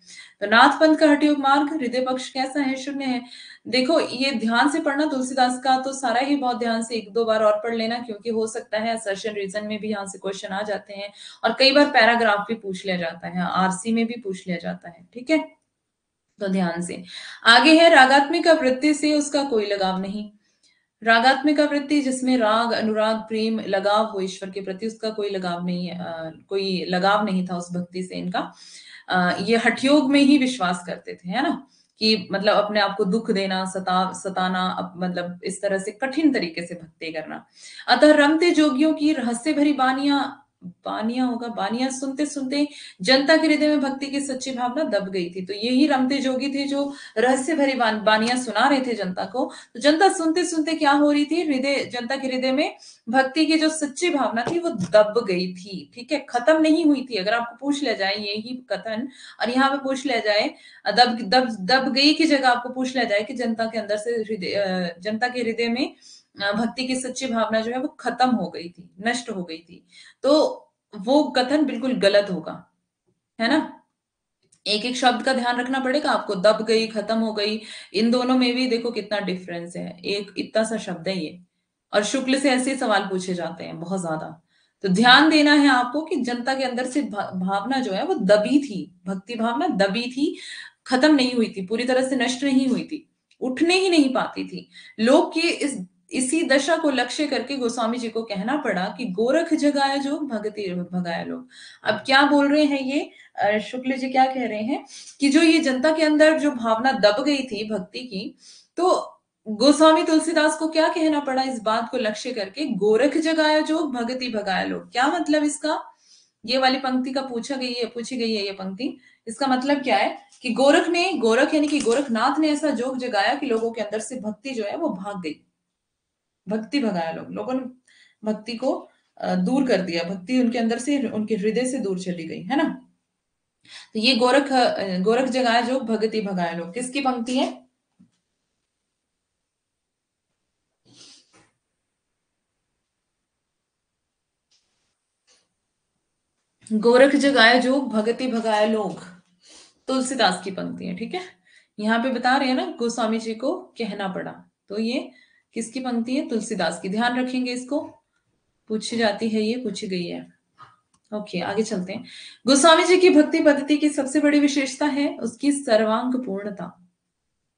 तो नाथ पंथ का हठयोग मार्ग हृदय पक्ष कैसा है? शून्य है। देखो ये ध्यान से पढ़ना तुलसीदास का तो सारा ही बहुत ध्यान से एक दो बार और पढ़ लेना क्योंकि हो सकता है असर्शन रीजन में भी यहाँ से क्वेश्चन आ जाते हैं और कई बार पैराग्राफ भी पूछ लिया जाता है आरसी में भी पूछ लिया जाता है ठीक है? तो ध्यान से। आगे है रागात्मिक वृत्ति से उसका कोई लगाव नहीं। रागात्मिक वृत्ति जिसमें राग अनुराग प्रेम लगाव हो ईश्वर के प्रति उसका कोई लगाव नहीं आ, कोई लगाव नहीं था उस भक्ति से इनका। आ, ये हठयोग में ही विश्वास करते थे है ना? कि मतलब अपने आप को दुख देना, सता, सताना मतलब इस तरह से कठिन तरीके से भक्ति करना। अतः रमते जोगियों की रहस्य भरी बानियाँ बानिया होगा। बानिया सुनते सुनते जनता के हृदय में भक्ति की सच्ची भावना दब गई थी। तो यही रमते जोगी थे जो रहस्य भरी बानिया सुना रहे थे जनता को। तो जनता सुनते सुनते क्या हो रही थी? हृदय, जनता के हृदय में भक्ति की जो सच्ची भावना थी वो दब गई थी। ठीक है? खत्म नहीं हुई थी। अगर आपको पूछ लिया जाए, यही कथन, और यहाँ पे पूछ लिया जाए, दब दब दब गई की जगह आपको पूछ लिया जाए कि जनता के अंदर से हृदय जनता के हृदय में भक्ति की सच्ची भावना जो है वो खत्म हो गई थी, नष्ट हो गई थी। तो वो कथन बिल्कुल गलत होगा, है ना? एक एक शब्द का ध्यान रखना पड़ेगा, आपको दब गई, खत्म हो गई, इन दोनों में भी देखो कितना डिफरेंस है। एक इतना सा शब्द है ये, और शुक्ल से ऐसे सवाल पूछे जाते हैं बहुत ज़्यादा। तो ध्यान देना है आपको कि जनता के अंदर से भावना जो है वो दबी थी, भक्ति भावना दबी थी, खत्म नहीं हुई थी, पूरी तरह से नष्ट नहीं हुई थी, उठने ही नहीं पाती थी। लोग की इस इसी दशा को लक्ष्य करके गोस्वामी जी को कहना पड़ा कि गोरख जगाया जो, भगती भगाया लोग। अब क्या बोल रहे हैं ये? शुक्ल जी क्या कह रहे हैं कि जो ये जनता के अंदर जो भावना दब गई थी भक्ति की तो गोस्वामी तुलसीदास को क्या कहना पड़ा इस बात को लक्ष्य करके? गोरख जगाया जो, भगति भगाया लोग। क्या मतलब इसका? ये वाली पंक्ति का पूछा गई है पूछी गई है ये पंक्ति। इसका मतलब क्या है? कि गोरख ने, गोरख यानी कि गोरखनाथ ने ऐसा जोग जगाया कि लोगों के अंदर से भक्ति जो है वो भाग गई। भक्ति भगाया लोग। लोगों ने भक्ति को दूर कर दिया। भक्ति उनके अंदर से, उनके हृदय से दूर चली गई, है ना? तो ये गोरख गोरख जगाया जो भक्ति भगाया लोग। किसकी पंक्ति है? गोरख जगाए जो भगति भगाए लोग। तुलसीदास की पंक्ति है, ठीक है? यहाँ पे बता रहे हैं ना, गोस्वामी जी को कहना पड़ा। तो ये किसकी पंक्ति है? तुलसीदास की। ध्यान रखेंगे इसको। पूछी जाती है ये, पूछी गई है। ओके आगे चलते हैं। गोस्वामी जी की भक्ति पद्धति की सबसे बड़ी विशेषता है उसकी सर्वांग पूर्णता।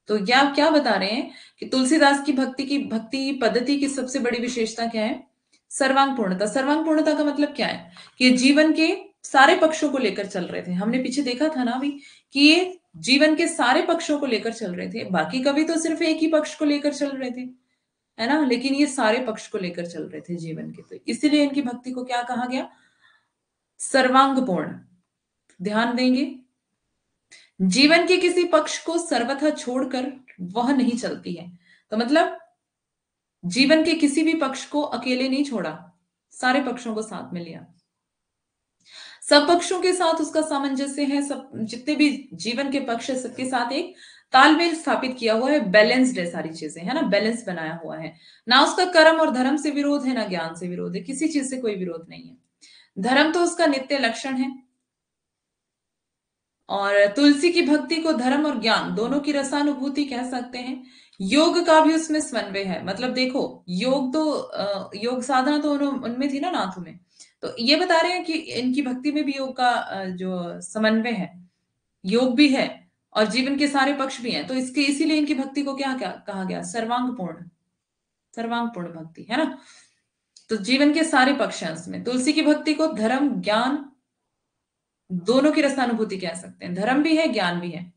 तो क्या आप क्या बता रहे हैं कि तुलसीदास की भक्ति की, भक्ति पद्धति की सबसे बड़ी विशेषता क्या है? सर्वांग पूर्णता। सर्वांग पूर्णता का मतलब क्या है? कि जीवन के सारे पक्षों को लेकर चल रहे थे। हमने पीछे देखा था ना अभी कि ये जीवन के सारे पक्षों को लेकर चल रहे थे। बाकी कवि तो सिर्फ़ एक ही पक्ष को लेकर चल रहे थे। है ना? लेकिन ये सारे पक्ष को लेकर चल रहे थे जीवन के। तो इसीलिए इनकी भक्ति को क्या कहा गया? सर्वांगपूर्ण। ध्यान देंगे। जीवन के किसी पक्ष को सर्वथा छोड़कर वह नहीं चलती है। तो मतलब जीवन के किसी भी पक्ष को अकेले नहीं छोड़ा। सारे पक्षों को साथ में लिया। सब पक्षों के साथ उसका सामंजस्य है। सब, जितने भी जीवन के पक्ष है, सबके साथ एक तालमेल स्थापित किया हुआ है बैलेंस्ड है सारी चीज़ें, है ना? बैलेंस बनाया हुआ है। ना उसका कर्म और धर्म से विरोध है, ना ज्ञान से विरोध है। किसी चीज़ से कोई विरोध नहीं है। धर्म तो उसका नित्य लक्षण है। और तुलसी की भक्ति को धर्म और ज्ञान दोनों की रसानुभूति कह सकते हैं। योग का भी उसमें समन्वय है। मतलब देखो, योग तो योग साधना तो उनमें थी ना नाथों में। तो ये बता रहे हैं कि इनकी भक्ति में भी योग का जो समन्वय है, योग भी है। और जीवन के सारे पक्ष भी हैं। तो इसके, इसीलिए इनकी भक्ति को क्या क्या कहा गया? सर्वांग पूर्ण सर्वांग पूर्ण भक्ति, है ना? तो जीवन के सारे पक्ष हैं उसमें। तुलसी की भक्ति को धर्म, ज्ञान, दोनों की रसानुभूति कह सकते हैं। धर्म भी है, ज्ञान भी है।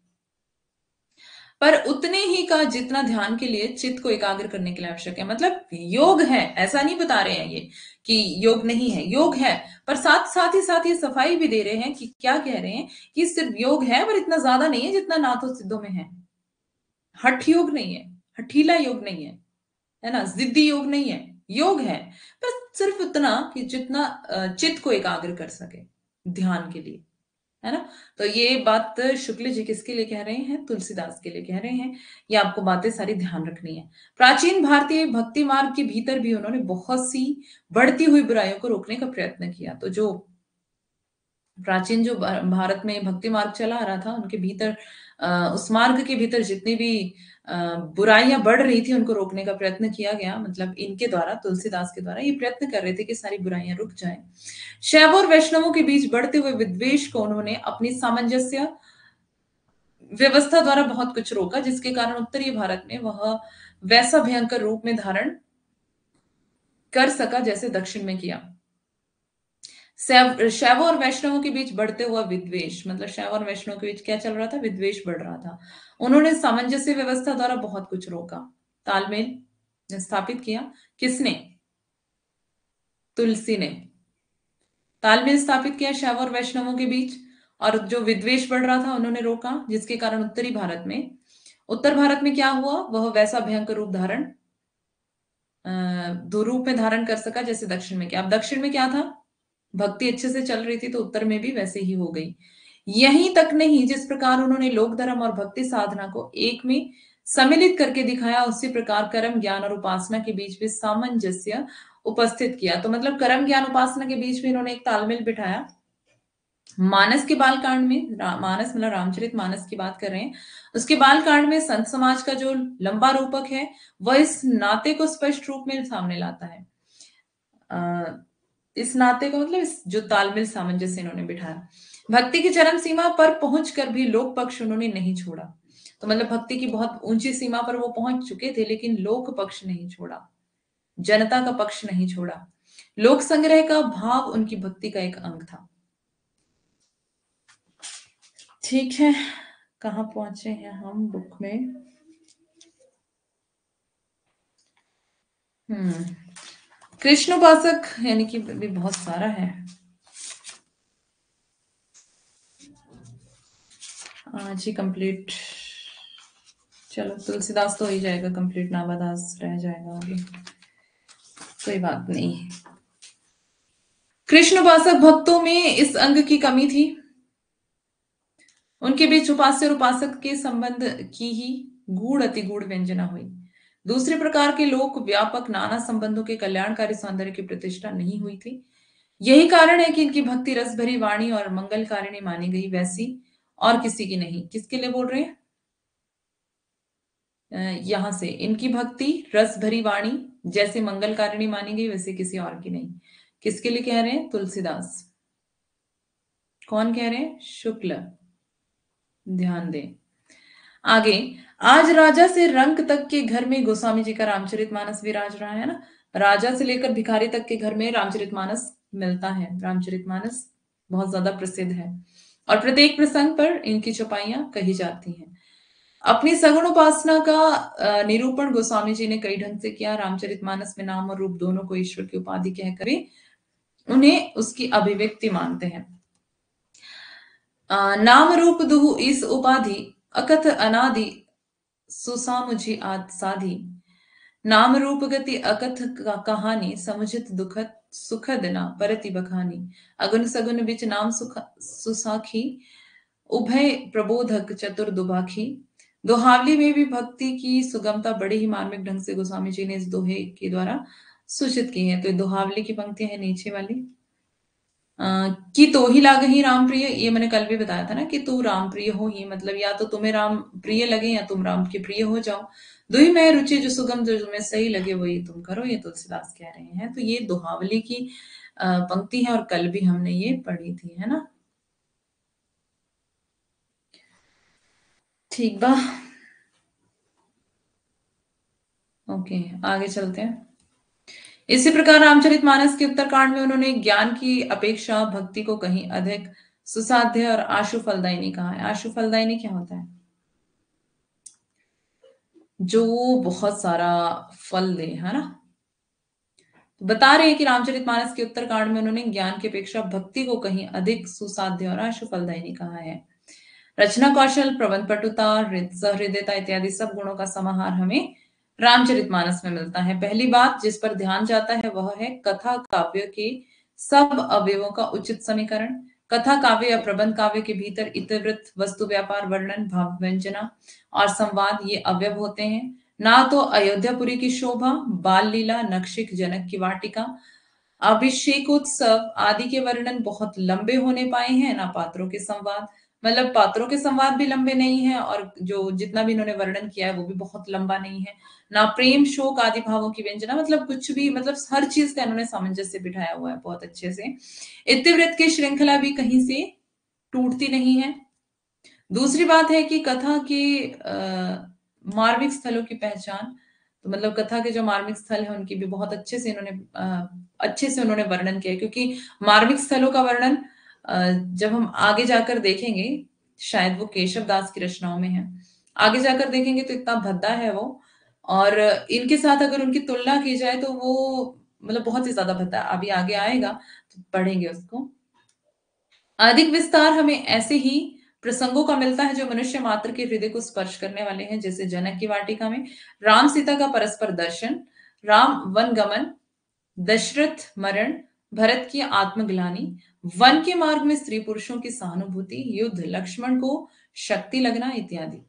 पर उतने ही का जितना ध्यान के लिए चित्त को एकाग्र करने के लिए आवश्यक है। मतलब योग है, ऐसा नहीं बता रहे हैं ये। कि योग नहीं है। योग है, पर साथ साथ ही, साथ ये सफ़ाई भी दे रहे हैं कि क्या कह रहे हैं कि सिर्फ़ योग है, पर इतना ज़्यादा नहीं है जितना नाथों सिद्धों में है। हठ योग नहीं है, हठीला योग नहीं है है ना? जिद्दी योग नहीं है, योग है। पर सिर्फ़ उतना कि जितना चित्त को एकाग्र कर सके ध्यान के लिए। है ना? तो ये बात शुक्ल जी किसके लिए कह रहे हैं? तुलसीदास के लिए कह रहे हैं। ये आपको बातें सारी ध्यान रखनी है। प्राचीन भारतीय भक्ति मार्ग के भीतर भी उन्होंने बहुत सी बढ़ती हुई बुराइयों को रोकने का प्रयत्न किया। तो जो प्राचीन जो भारत में भक्ति मार्ग चला आ रहा था, उनके भीतर उस मार्ग के भीतर जितनी भी बुराइयाँ बढ़ रही थी उनको रोकने का प्रयत्न किया गया मतलब इनके द्वारा, तुलसीदास के द्वारा ये प्रयत्न कर रहे थे कि सारी बुराइयाँ रुक जाए। शैव और वैष्णवों के बीच बढ़ते हुए विद्वेश को उन्होंने अपनी सामंजस्य व्यवस्था द्वारा बहुत कुछ रोका, जिसके कारण उत्तरी भारत में वह वैसा भयंकर रूप में धारण कर सका जैसे दक्षिण में किया। शैव और वैष्णवों के बीच बढ़ते हुआ विद्वेश मतलब शैव और वैष्णव के बीच क्या चल रहा था? विद्वेश बढ़ रहा था। उन्होंने सामंजस्य व्यवस्था द्वारा बहुत कुछ रोका। तालमेल स्थापित किया। किसने? तुलसी ने। तालमेल स्थापित किया शैव और वैष्णवों के बीच। और जो विद्वेश बढ़ रहा था, उन्होंने रोका, जिसके कारण उत्तरी भारत में, उत्तर भारत में क्या हुआ? वह वैसा भयंकर रूप धारण रूप में धारण कर सका जैसे दक्षिण में। क्या, अब दक्षिण में क्या था? भक्ति अच्छे से चल रही थी तो उत्तर में भी वैसे ही हो गई। यहीं तक नहीं, जिस प्रकार उन्होंने लोक धर्म और भक्ति साधना को एक में सम्मिलित करके दिखाया, उसी प्रकार कर्म, ज्ञान और उपासना के बीच भी सामंजस्य उपस्थित किया। तो मतलब कर्म, ज्ञान, उपासना के बीच में इन्होंने एक तालमेल बिठाया। मानस के बाल कांड में मानस मतलब रामचरित मानस की बात कर रहे हैं, उसके बाल कांड में संत समाज का जो लंबा रूपक है, वह इस नाते को स्पष्ट रूप में सामने लाता है। इस नाते का मतलब जो तालमेल सामंजस्य इन्होंने बिठाया। भक्ति की चरम सीमा पर पहुंचकर भी लोक पक्ष उन्होंने नहीं छोड़ा। तो मतलब भक्ति की बहुत ऊँची सीमा पर वो पहुँच चुके थे, लेकिन लोक पक्ष नहीं छोड़ा। जनता का पक्ष नहीं छोड़ा। लोक संग्रह का भाव उनकी भक्ति का एक अंग था। ठीक है, कहा पहुँचे हैं हम बुक में? हम्म। कृष्ण उपासक यानी कि भी बहुत सारा है। आज ही कंप्लीट चलो, तुलसीदास तो हो ही जाएगा कंप्लीट नावादास रह जाएगा आगे कोई बात नहीं। कृष्ण उपासक भक्तों में इस अंग की कमी थी। उनके बीच उपास्य और उपासक के संबंध की ही गूढ़, अति गूढ़ व्यंजना हुई। दूसरे प्रकार के लोक व्यापक नाना संबंधों के कल्याणकारी सौंदर्य की प्रतिष्ठा नहीं हुई थी। यही कारण है कि इनकी भक्ति रस भरी वाणी और मंगलकारिणी मानी गई, वैसी और किसी की नहीं। किसके लिए बोल रहे हैं? यहाँ से। इनकी भक्ति, रस भरी वाणी, जैसे मंगलकारिणी मानी गई, वैसे किसी और की नहीं। किसके लिए कह रहे हैं? तुलसीदास। कौन कह रहे हैं? शुक्ल। ध्यान दें। आगे आज राजा से रंक तक के घर में गोस्वामी जी का रामचरित मानस विराज रहा है ना? राजा से लेकर भिखारी तक के घर में रामचरित मानस मिलता है। रामचरित मानस बहुत ज़्यादा प्रसिद्ध है। और प्रत्येक प्रसंग पर इनकी चौपाइयाँ कही जाती हैं। अपनी सगुण उपासना का निरूपण गोस्वामी जी ने कई ढंग से किया। रामचरित मानस में नाम और रूप दोनों को ईश्वर की उपाधि कहकर भी उन्हें उसकी अभिव्यक्ति मानते हैं। नाम रूप दुहु इस उपाधि, अकथ अनादि सुसामुझी आद साधी। नाम रूप गति अकथ का कहानी, समुचित दुखद सुखद ना परति बखानी। अगुन सगुन बिच नाम सुख सुसाखी, उभय प्रबोधक चतुर दुबाखी। दोहावली में भी भक्ति की सुगमता बड़े ही मार्मिक ढंग से गोस्वामी जी ने इस दोहे के द्वारा सूचित की है। तो दोहावली की पंक्तियाँ है नीचे वाली। कि तो ही लाग ही राम प्रिय ये मैंने कल भी बताया था ना कि तू राम प्रिय हो ही मतलब या तो तुम्हें राम प्रिय लगे या तुम राम के प्रिय हो जाओ। दो ही मैं रुचि, जो सुगम, जो तुम्हें सही लगे वही तुम करो, ये तुलसीदास कह रहे हैं। तो ये दोहावली की पंक्ति है और कल भी हमने ये पढ़ी थी, है ना? ठीक, बा। ओके, आगे चलते हैं। इसी प्रकार रामचरित मानस के उत्तरकांड में उन्होंने ज्ञान की अपेक्षा भक्ति को कहीं अधिक सुसाध्य और आशु फलदायनी कहा है। आशु फलदायनी क्या होता है? जो बहुत सारा फल दे, है ना? तो बता रहे हैं कि रामचरित मानस के उत्तरकांड में उन्होंने ज्ञान की अपेक्षा भक्ति को कहीं अधिक सुसाध्य और आशु फलदायनी कहा है। रचना कौशल प्रबंध पटुता हृदयता इत्यादि सब गुणों का समाहार हमें रामचरितमानस में मिलता है। पहली बात जिस पर ध्यान जाता है वह है कथा काव्य के सब अवयवों का उचित समीकरण। कथा काव्य या प्रबंध काव्य के भीतर इतवृत्त, वस्तु व्यापार, वर्णन, भाव व्यंजना और संवाद ये अवयव होते हैं। ना तो अयोध्यापुरी की शोभा, बाल लीला, नक्षिक, जनक की वाटिका, अभिषेकोत्सव आदि के वर्णन बहुत लंबे होने पाए हैं, ना पात्रों के संवाद मतलब पात्रों के संवाद भी लंबे नहीं है और जो जितना भी इन्होंने वर्णन किया है वो भी बहुत लंबा नहीं है। ना प्रेम, शोक आदि भावों की व्यंजना मतलब कुछ भी मतलब हर चीज़ का इन्होंने सामंजस्य बिठाया हुआ है बहुत अच्छे से। इतिवृत्त की श्रृंखला भी कहीं से टूटती नहीं है। दूसरी बात है कि कथा के मार्मिक स्थलों की पहचान तो मतलब कथा के जो मार्मिक स्थल है, उनकी भी बहुत अच्छे से इन्होंने अच्छे से उन्होंने वर्णन किया क्योंकि मार्मिक स्थलों का वर्णन जब हम आगे जाकर देखेंगे, शायद वो केशव दास की रचनाओं में है। आगे जाकर देखेंगे तो इतना भद्दा है वो, और इनके साथ अगर उनकी तुलना की जाए तो वो मतलब बहुत ही ज़्यादा भद्दा अभी आगे आएगा तो पढ़ेंगे उसको। अधिक विस्तार हमें ऐसे ही प्रसंगों का मिलता है जो मनुष्य मात्र के हृदय को स्पर्श करने वाले हैं, जैसे जनक की वाटिका में। राम सीता का परस्पर दर्शन, राम वन गमन दशरथ मरण भरत की आत्मग्लानी वन के मार्ग में स्त्री पुरुषों की सहानुभूति युद्ध लक्ष्मण को शक्ति लगना इत्यादि।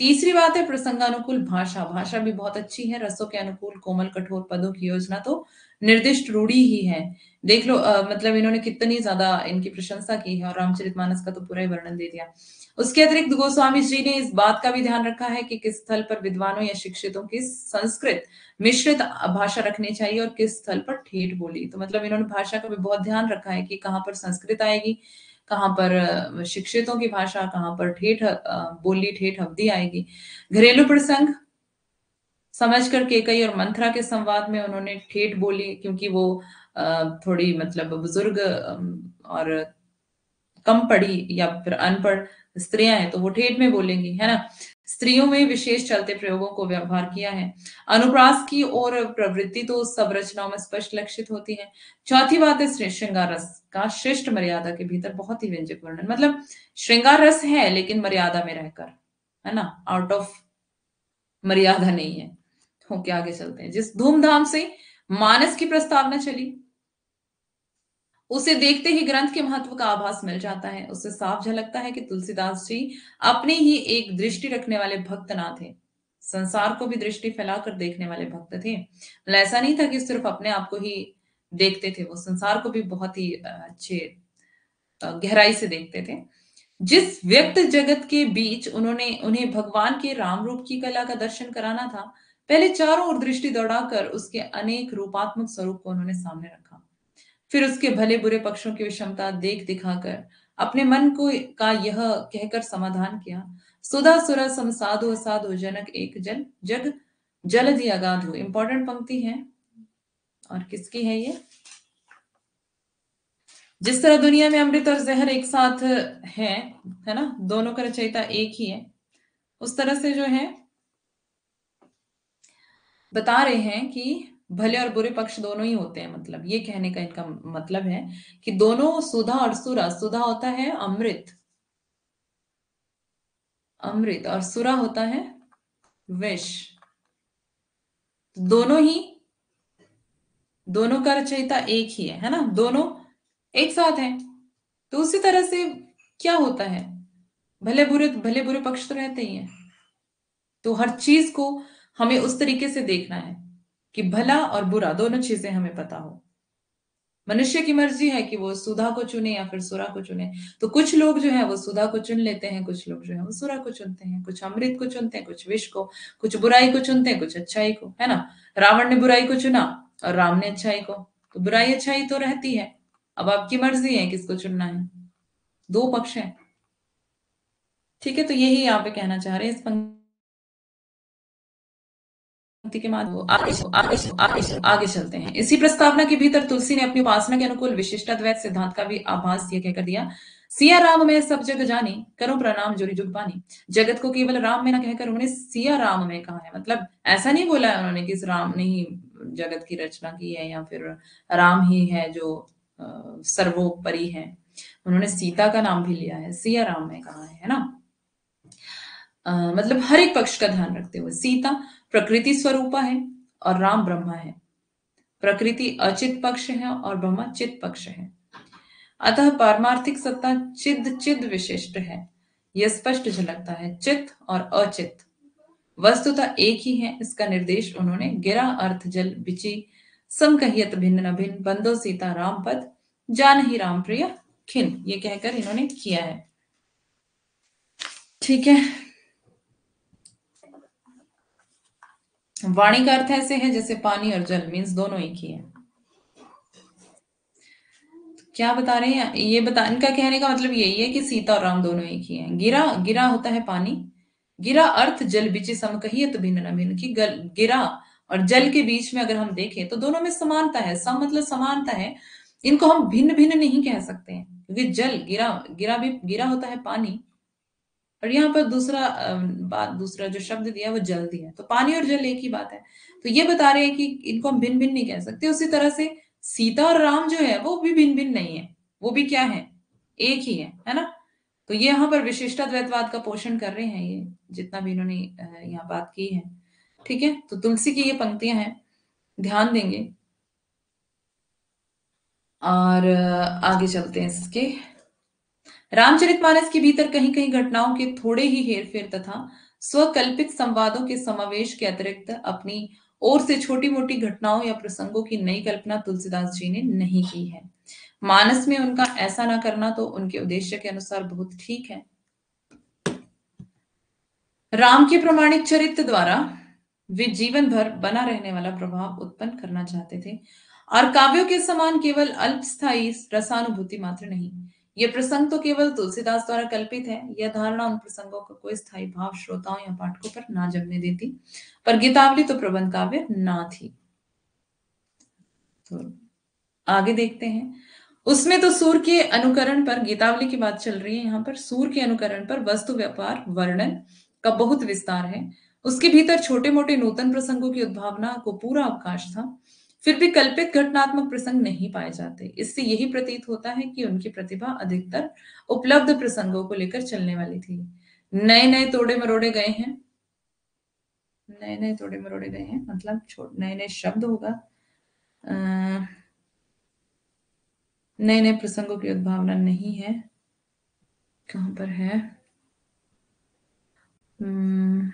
तीसरी बात है प्रसंगानुकूल भाषा। भाषा भी बहुत अच्छी है रसों के अनुकूल कोमल कठोर पदों की योजना तो निर्दिष्ट रूढ़ी ही है। देख लो आ, मतलब इन्होंने कितनी ज़्यादा इनकी प्रशंसा की है और रामचरित मानस का तो पूरा ही वर्णन दे दिया। उसके अतिरिक्त गोस्वामी जी ने इस बात का भी ध्यान रखा है कि किस स्थल पर विद्वानों या शिक्षितों की संस्कृत मिश्रित भाषा रखनी चाहिए और किस स्थल पर ठेठ बोली। तो मतलब इन्होंने भाषा का भी बहुत ध्यान रखा है कि कहाँ पर संस्कृत आएगी, कहाँ पर शिक्षितों की भाषा, कहाँ पर ठेठ बोली, ठेठ अवधि आएगी। घरेलू प्रसंग समझकर केकई और मंथरा के संवाद में उन्होंने ठेठ बोली क्योंकि वो थोड़ी मतलब बुज़ुर्ग और कम पढ़ी या फिर अनपढ़ स्त्रियाँ हैं तो वो ठेठ में बोलेंगी, है ना? स्त्रियों में विशेष चलते प्रयोगों को व्यवहार किया है। अनुप्रास की और प्रवृत्ति तो सब रचनाओं में स्पष्ट लक्षित होती है। चौथी बात है श्रृंगार रस का श्रेष्ठ मर्यादा के भीतर बहुत ही व्यंजक वर्णन। मतलब श्रृंगार रस है, लेकिन मर्यादा में रहकर, है ना? आउट ऑफ़ मर्यादा नहीं है। तो क्या आगे चलते हैं? जिस धूमधाम से मानस की प्रस्तावना चली उसे देखते ही ग्रंथ के महत्व का आभास मिल जाता है। उससे साफ़ झलकता है कि तुलसीदास जी अपने ही एक दृष्टि रखने वाले भक्त ना थे। संसार को भी दृष्टि फैलाकर देखने वाले भक्त थे। मतलब ऐसा नहीं था कि सिर्फ़ अपने आप को ही देखते थे, वो संसार को भी बहुत ही अच्छे गहराई से देखते थे। जिस व्यक्त जगत के बीच उन्होंने, उन्हें भगवान के राम रूप की कला का दर्शन कराना था, पहले चारों ओर दृष्टि दौड़ाकर उसके अनेक रूपात्मक स्वरूप को उन्होंने सामने रखा। फिर उसके भले बुरे पक्षों की विषमता देख दिखाकर अपने मन को का यह कहकर समाधान किया। सुधा सुरा सम साधु जनक एक जल जग, जल दी अगाधु इंपॉर्टेंट पंक्ति है। और किसकी है ये? जिस तरह दुनिया में अमृत और जहर एक साथ है है ना? दोनों का रचयिता एक ही है। उस तरह से जो है, बता रहे हैं कि भले और बुरे पक्ष दोनों ही होते हैं मतलब। ये कहने का इनका मतलब है कि दोनों सुधा और सुरा, सुधा होता है अमृत। अमृत और सुरा होता है विष। दोनों ही, दोनों का रचयिता एक ही है है ना? दोनों एक साथ है। तो उसी तरह से क्या होता है? भले बुरे भले बुरे पक्ष तो रहते ही हैं। तो हर चीज़ को हमें उस तरीके से देखना है। कि भला और बुरा दोनों चीज़ें हमें पता हो। मनुष्य की मर्ज़ी है कि वो सुधा को चुने या फिर सुरा को चुने। तो कुछ लोग जो है वो सुधा को चुन लेते हैं, कुछ लोग जो है वो सुरा को चुनते हैं, कुछ अमृत को चुनते हैं, कुछ विष को, कुछ बुराई को चुनते हैं, कुछ अच्छाई को, है ना? रावण ने बुराई को चुना और राम ने अच्छाई को। तो बुराई अच्छाई तो रहती है। अब आपकी मर्ज़ी है किसको चुनना है। दो पक्ष है। ठीक है तो यही यहाँ पे कहना चाह रहे हैं इस पंक्ति के माध्यम आगे, आगे, आगे, आगे चलते हैं। इसी प्रस्तावना के भीतर तुलसी ने अपनी उपासना के अनुकूल विशिष्ट द्वैत सिद्धांत का भी आभास यह कहकर दिया सिया राम में सब जग जानी करो प्रणाम जोरी जुग पानी। जगत को केवल राम में ना कहकर उन्होंने सिया राम में कहा है। मतलब ऐसा नहीं बोला है उन्होंने कि इस राम ने ही जगत की रचना की है या फिर राम ही है जो सर्वोपरि है। उन्होंने सीता का नाम भी लिया है सिया राम में कहा है ना? आ, मतलब हर एक पक्ष का ध्यान रखते हुए सीता प्रकृति स्वरूपा है और राम ब्रह्मा है। प्रकृति अचित पक्ष है और ब्रह्मा चित पक्ष है। अतः पारमार्थिक सत्ता चिद चिद विशिष्ट है। यह स्पष्ट झलकता है, चित और अचित। वस्तुतः एक ही है, इसका निर्देश उन्होंने गिरा अर्थ जल बिची, सम कहियत भिन्न न भिन्न, बंदो सीता राम पद, जान ही राम प्रिय खिन, ये कहकर इन्होंने किया है। ठीक है। वाणी का अर्थ ऐसे है जैसे पानी और जल मीन्स दोनों एक ही है। क्या बता रहे हैं? ये बता इनका कहने का मतलब यही है कि सीता और राम दोनों एक ही हैं। गिरा गिरा होता है पानी। गिरा अर्थ जल बिचे सम कहिए तो भिन्न न भिन्न की गल, गिरा और जल के बीच में अगर हम देखें तो दोनों में समानता है। सम मतलब समानता है। इनको हम भिन्न भिन्न नहीं कह सकते हैं क्योंकि जल गिरा गिरा भी गिरा होता है पानी। और यहाँ पर दूसरा बात, दूसरा जो शब्द दिया वो जल दिया तो पानी और जल एक ही बात है। तो ये बता रहे हैं कि इनको हम भिन्न भिन्न नहीं कह सकते। उसी तरह से सीता और राम जो है, वो भी भिन्न भिन्न नहीं है। वो भी क्या है? एक ही है है ना? तो ये यहाँ पर विशिष्टा द्वैतवाद का पोषण कर रहे हैं ये, जितना भी इन्होंने यहाँ बात की है। ठीक है? तो तुलसी की ये पंक्तियाँ हैं। ध्यान देंगे। और आगे चलते हैं इसके। रामचरितमानस के भीतर कहीं कहीं घटनाओं के थोड़े ही हेरफेर तथा स्वकल्पित संवादों के समावेश के अतिरिक्त अपनी ओर से छोटी मोटी घटनाओं या प्रसंगों की नई कल्पना तुलसीदास जी ने नहीं की है। मानस में उनका ऐसा ना करना तो उनके उद्देश्य के अनुसार बहुत ठीक है। राम के प्रमाणिक चरित्र द्वारा वे जीवन भर बना रहने वाला प्रभाव उत्पन्न करना चाहते थे। और काव्यों के समान केवल अल्पस्थायी रसानुभूति मात्र नहीं यह प्रसंग तो केवल तुलसीदास द्वारा कल्पित है। यह धारणा उन प्रसंगों का को कोई स्थायी भाव श्रोताओं या पाठकों पर ना जमने देती। पर गीतावली तो प्रबंध काव्य ना थी। तो आगे देखते हैं। उसमें तो सूर के अनुकरण पर गीतावली की बात चल रही है यहाँ पर। सूर के अनुकरण पर वस्तु, व्यापार, वर्णन का बहुत विस्तार है। उसके भीतर छोटे मोटे नूतन प्रसंगों की उद्भावना को पूरा अवकाश था। फिर भी कल्पित घटनात्मक प्रसंग नहीं पाए जाते। इससे यही प्रतीत होता है कि उनकी प्रतिभा अधिकतर उपलब्ध प्रसंगों को लेकर चलने वाली थी। नए नए तोड़े मरोड़े गए हैं। नए नए तोड़े मरोड़े गए हैं मतलब नए नए शब्द होगा। नए नए प्रसंगों की उद्भावना नहीं है। कहाँ पर है? हम्म।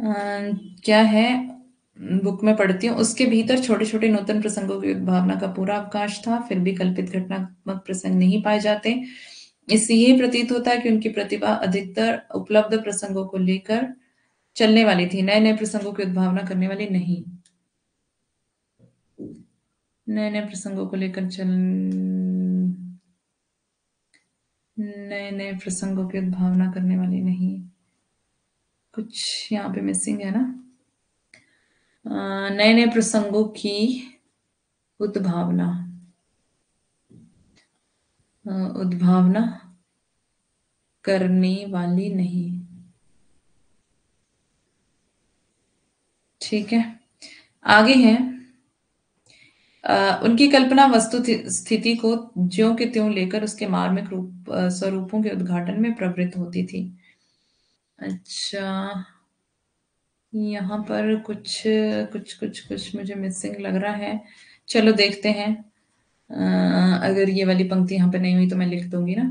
क्या है? बुक में पढ़ती हूँ। उसके भीतर छोटे छोटे नूतन प्रसंगों की भावना का पूरा अवकाश था, फिर भी कल्पित घटनात्मक प्रसंग नहीं पाए जाते। इससे यही प्रतीत होता है कि उनकी प्रतिभा अधिकतर उपलब्ध प्रसंगों को लेकर चलने वाली थी। नए नए प्रसंगों की उद्भावना करने वाली नहीं। नए नए प्रसंगों को लेकर चल नए नए प्रसंगों की उद्भावना करने वाली नहीं। कुछ यहाँ पे मिसिंग है ना? नए नए प्रसंगों की उद्भावना। उद्भावना करने वाली नहीं। ठीक है? आगे है। उनकी कल्पना वस्तु स्थिति को ज्यो के त्यों लेकर उसके मार्मिक रूप स्वरूपों के उद्घाटन में प्रवृत्त होती थी। अच्छा यहाँ पर कुछ कुछ कुछ कुछ मुझे मिसिंग लग रहा है। चलो देखते हैं। अगर ये वाली पंक्ति यहाँ पे नहीं हुई तो मैं लिख दूँगी ना।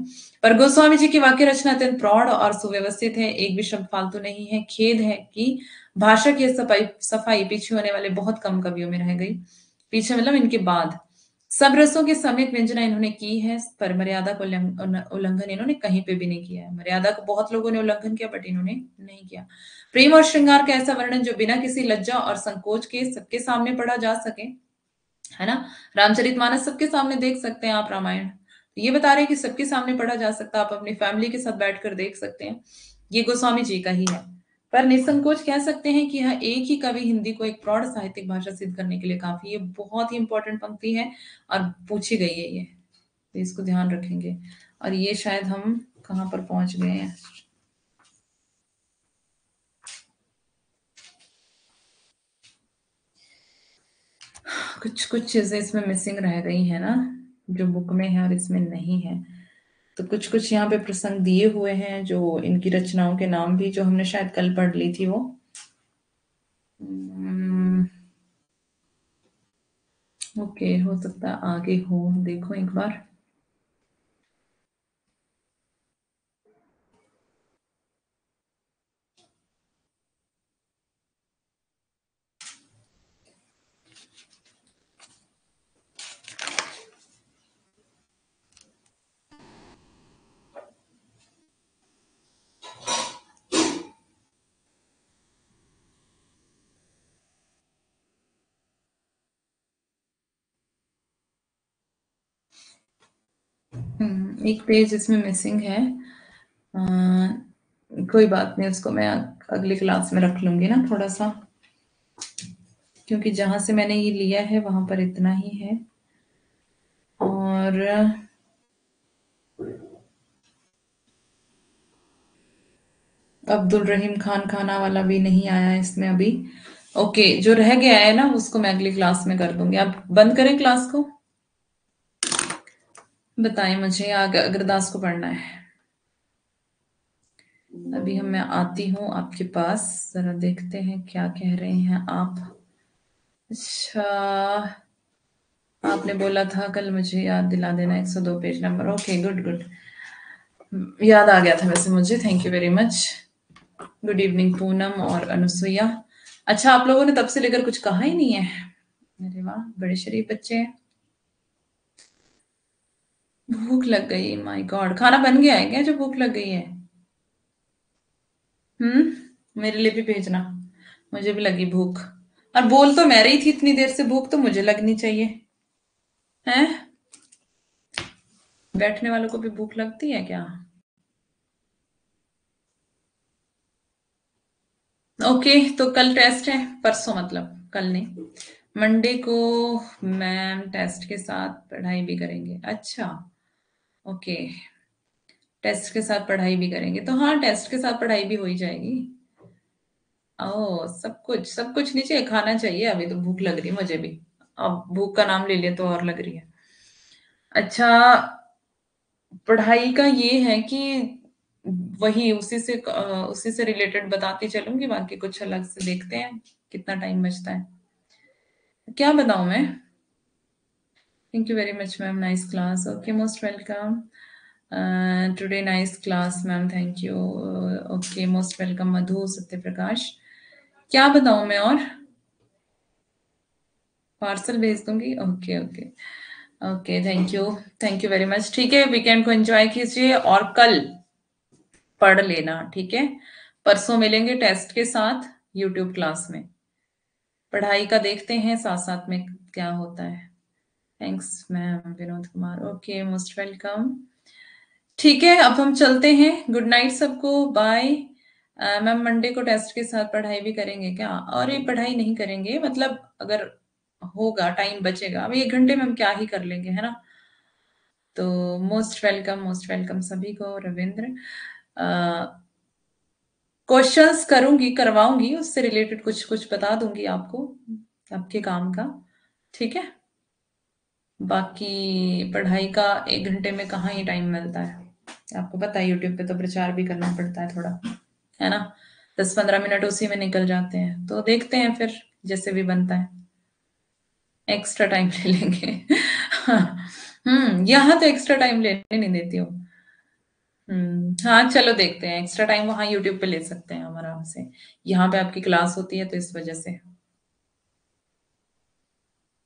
पर गोस्वामी जी की वाक्य रचना अत्यंत प्रौढ़ और सुव्यवस्थित है। एक भी शब्द फालतू नहीं है। खेद है कि भाषा की सफ़ाई सफ़ाई पीछे होने वाले बहुत कम कवियों में रह गई। पीछे मतलब इनके बाद। सब रसों के समित व्यंजना इन्होंने की है, पर मर्यादा को उल्लंघन इन्होंने कहीं पे भी नहीं किया है। मर्यादा को बहुत लोगों ने उल्लंघन किया बट इन्होंने नहीं किया। प्रेम और श्रृंगार का ऐसा वर्णन जो बिना किसी लज्जा और संकोच के सबके सामने पढ़ा जा सके, है ना? रामचरित मानस सबके सामने देख सकते हैं आप रामायण। तो ये बता रहे हैं कि सबके सामने पढ़ा जा सकता आप अपनी फैमिली के साथ बैठकर देख सकते हैं। ये गोस्वामी जी का ही है। पर निसंकोच कह सकते हैं कि यह एक ही कवि हिंदी को एक प्रौढ़ साहित्यिक भाषा सिद्ध करने के लिए काफ़ी, ये बहुत ही इंपॉर्टेंट पंक्ति है और पूछी गई है ये। तो इसको ध्यान रखेंगे। और ये शायद हम कहाँ पर पहुँच गए हैं? कुछ कुछ चीज़ें इसमें मिसिंग रह गई है ना, जो बुक में है और इसमें नहीं है। तो कुछ कुछ यहाँ पे प्रसंग दिए हुए हैं जो इनकी रचनाओं के नाम भी जो हमने शायद कल पढ़ ली थी वो। हम्म, ओके हो सकता आगे हो। देखो एक बार हम्म, एक पेज इसमें मिसिंग है। आ, कोई बात नहीं उसको मैं अगली क्लास में रख लूँगी ना थोड़ा सा क्योंकि जहाँ से मैंने ये लिया है वहाँ पर इतना ही है। और अब्दुल रहीम खान खाना वाला भी नहीं आया इसमें अभी। ओके जो रह गया है ना उसको मैं अगली क्लास में कर दूँगी। आप बंद करें क्लास को। बताएँ मुझे अग्रदास को पढ़ना है। अभी हम, मैं आती हूँ आपके पास, जरा देखते हैं क्या कह रहे हैं आप। अच्छा आपने बोला था कल मुझे याद दिला देना 102 page number. Okay good good याद आ गया था वैसे मुझे thank you very much good evening Poonam और अनुसुईया। अच्छा आप लोगों ने तब से लेकर कुछ कहा ही नहीं है। अरे वाह, बड़े शरीफ बच्चे हैं। भूख लग गई माय गॉड खाना बन गया है क्या जो भूख लग गई है? हम्म मेरे लिए भी भेजना, मुझे भी लगी भूख। और बोल तो मैं रही थी इतनी देर से, भूख तो मुझे लगनी चाहिए। हैं? बैठने वालों को भी भूख लगती है क्या? ओके तो कल टेस्ट है, परसों मतलब कल नहीं। मंडे को मैम टेस्ट के साथ पढ़ाई भी करेंगे। अच्छा ओके। टेस्ट के साथ पढ़ाई भी करेंगे। तो हाँ टेस्ट के साथ पढ़ाई भी हो ही जाएगी। ओ सब कुछ सब कुछ नीचे खाना चाहिए। अभी तो भूख लग रही है मुझे भी। अब भूख का नाम ले लिया तो और लग रही है। अच्छा पढ़ाई का ये है कि वही उसी से उसी से रिलेटेड बताती चलूँगी। बाकी कुछ अलग से देखते हैं। कितना टाइम बचता है। क्या बताऊँ मैं? Thank you very much, ma'am. Nice class. Okay, most welcome. Uh, today, nice class, ma'am. Thank you. Uh, okay, most welcome, Madhu Satya Prakash क्या बताऊँ मैं और पार्सल भेज दूँगी okay okay okay thank you thank you very much ठीक है weekend को enjoy कीजिए और कल पढ़ लेना ठीक है परसों मिलेंगे टेस्ट के साथ यूट्यूब क्लास में पढ़ाई का देखते हैं साथ साथ में क्या होता है thanks ma'am Vinod Kumar okay most welcome ठीक है, अब हम चलते हैं. गुड नाइट सबको. बाय मैम मंडे को टेस्ट के साथ पढ़ाई भी करेंगे क्या? और ये पढ़ाई नहीं करेंगे. मतलब अगर होगा टाइम बचेगा. अब एक घंटे में हम क्या ही कर लेंगे, है ना? तो मोस्ट वेलकम मोस्ट वेलकम सभी को, रविंद्र. क्वेश्चंस करूँगी, करवाऊँगी. उससे रिलेटेड कुछ कुछ बता दूँगी आपको, आपके काम का. ठीक है? बाकी पढ़ाई का एक घंटे में कहाँ ही टाइम मिलता है? आपको पता है यूट्यूब पे तो प्रचार भी करना पड़ता है थोड़ा, है ना? दस पंद्रह मिनट उसी में निकल जाते हैं। तो देखते हैं फिर, जैसे भी बनता है। एक्स्ट्रा टाइम ले लेंगे। हम्म यहाँ तो एक्स्ट्रा टाइम लेने नहीं देती हूँ। हम्म हाँ चलो देखते हैं। एक्स्ट्रा टाइम वहाँ यूट्यूब पे ले सकते हैं हम आराम से। यहाँ पे आपकी क्लास होती है तो इस वजह से।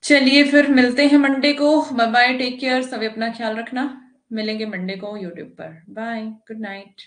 चलिए फिर मिलते हैं मंडे को। बाय बाय टेक केयर सभी अपना ख्याल रखना। मिलेंगे मंडे को यूट्यूब पर। Bye good night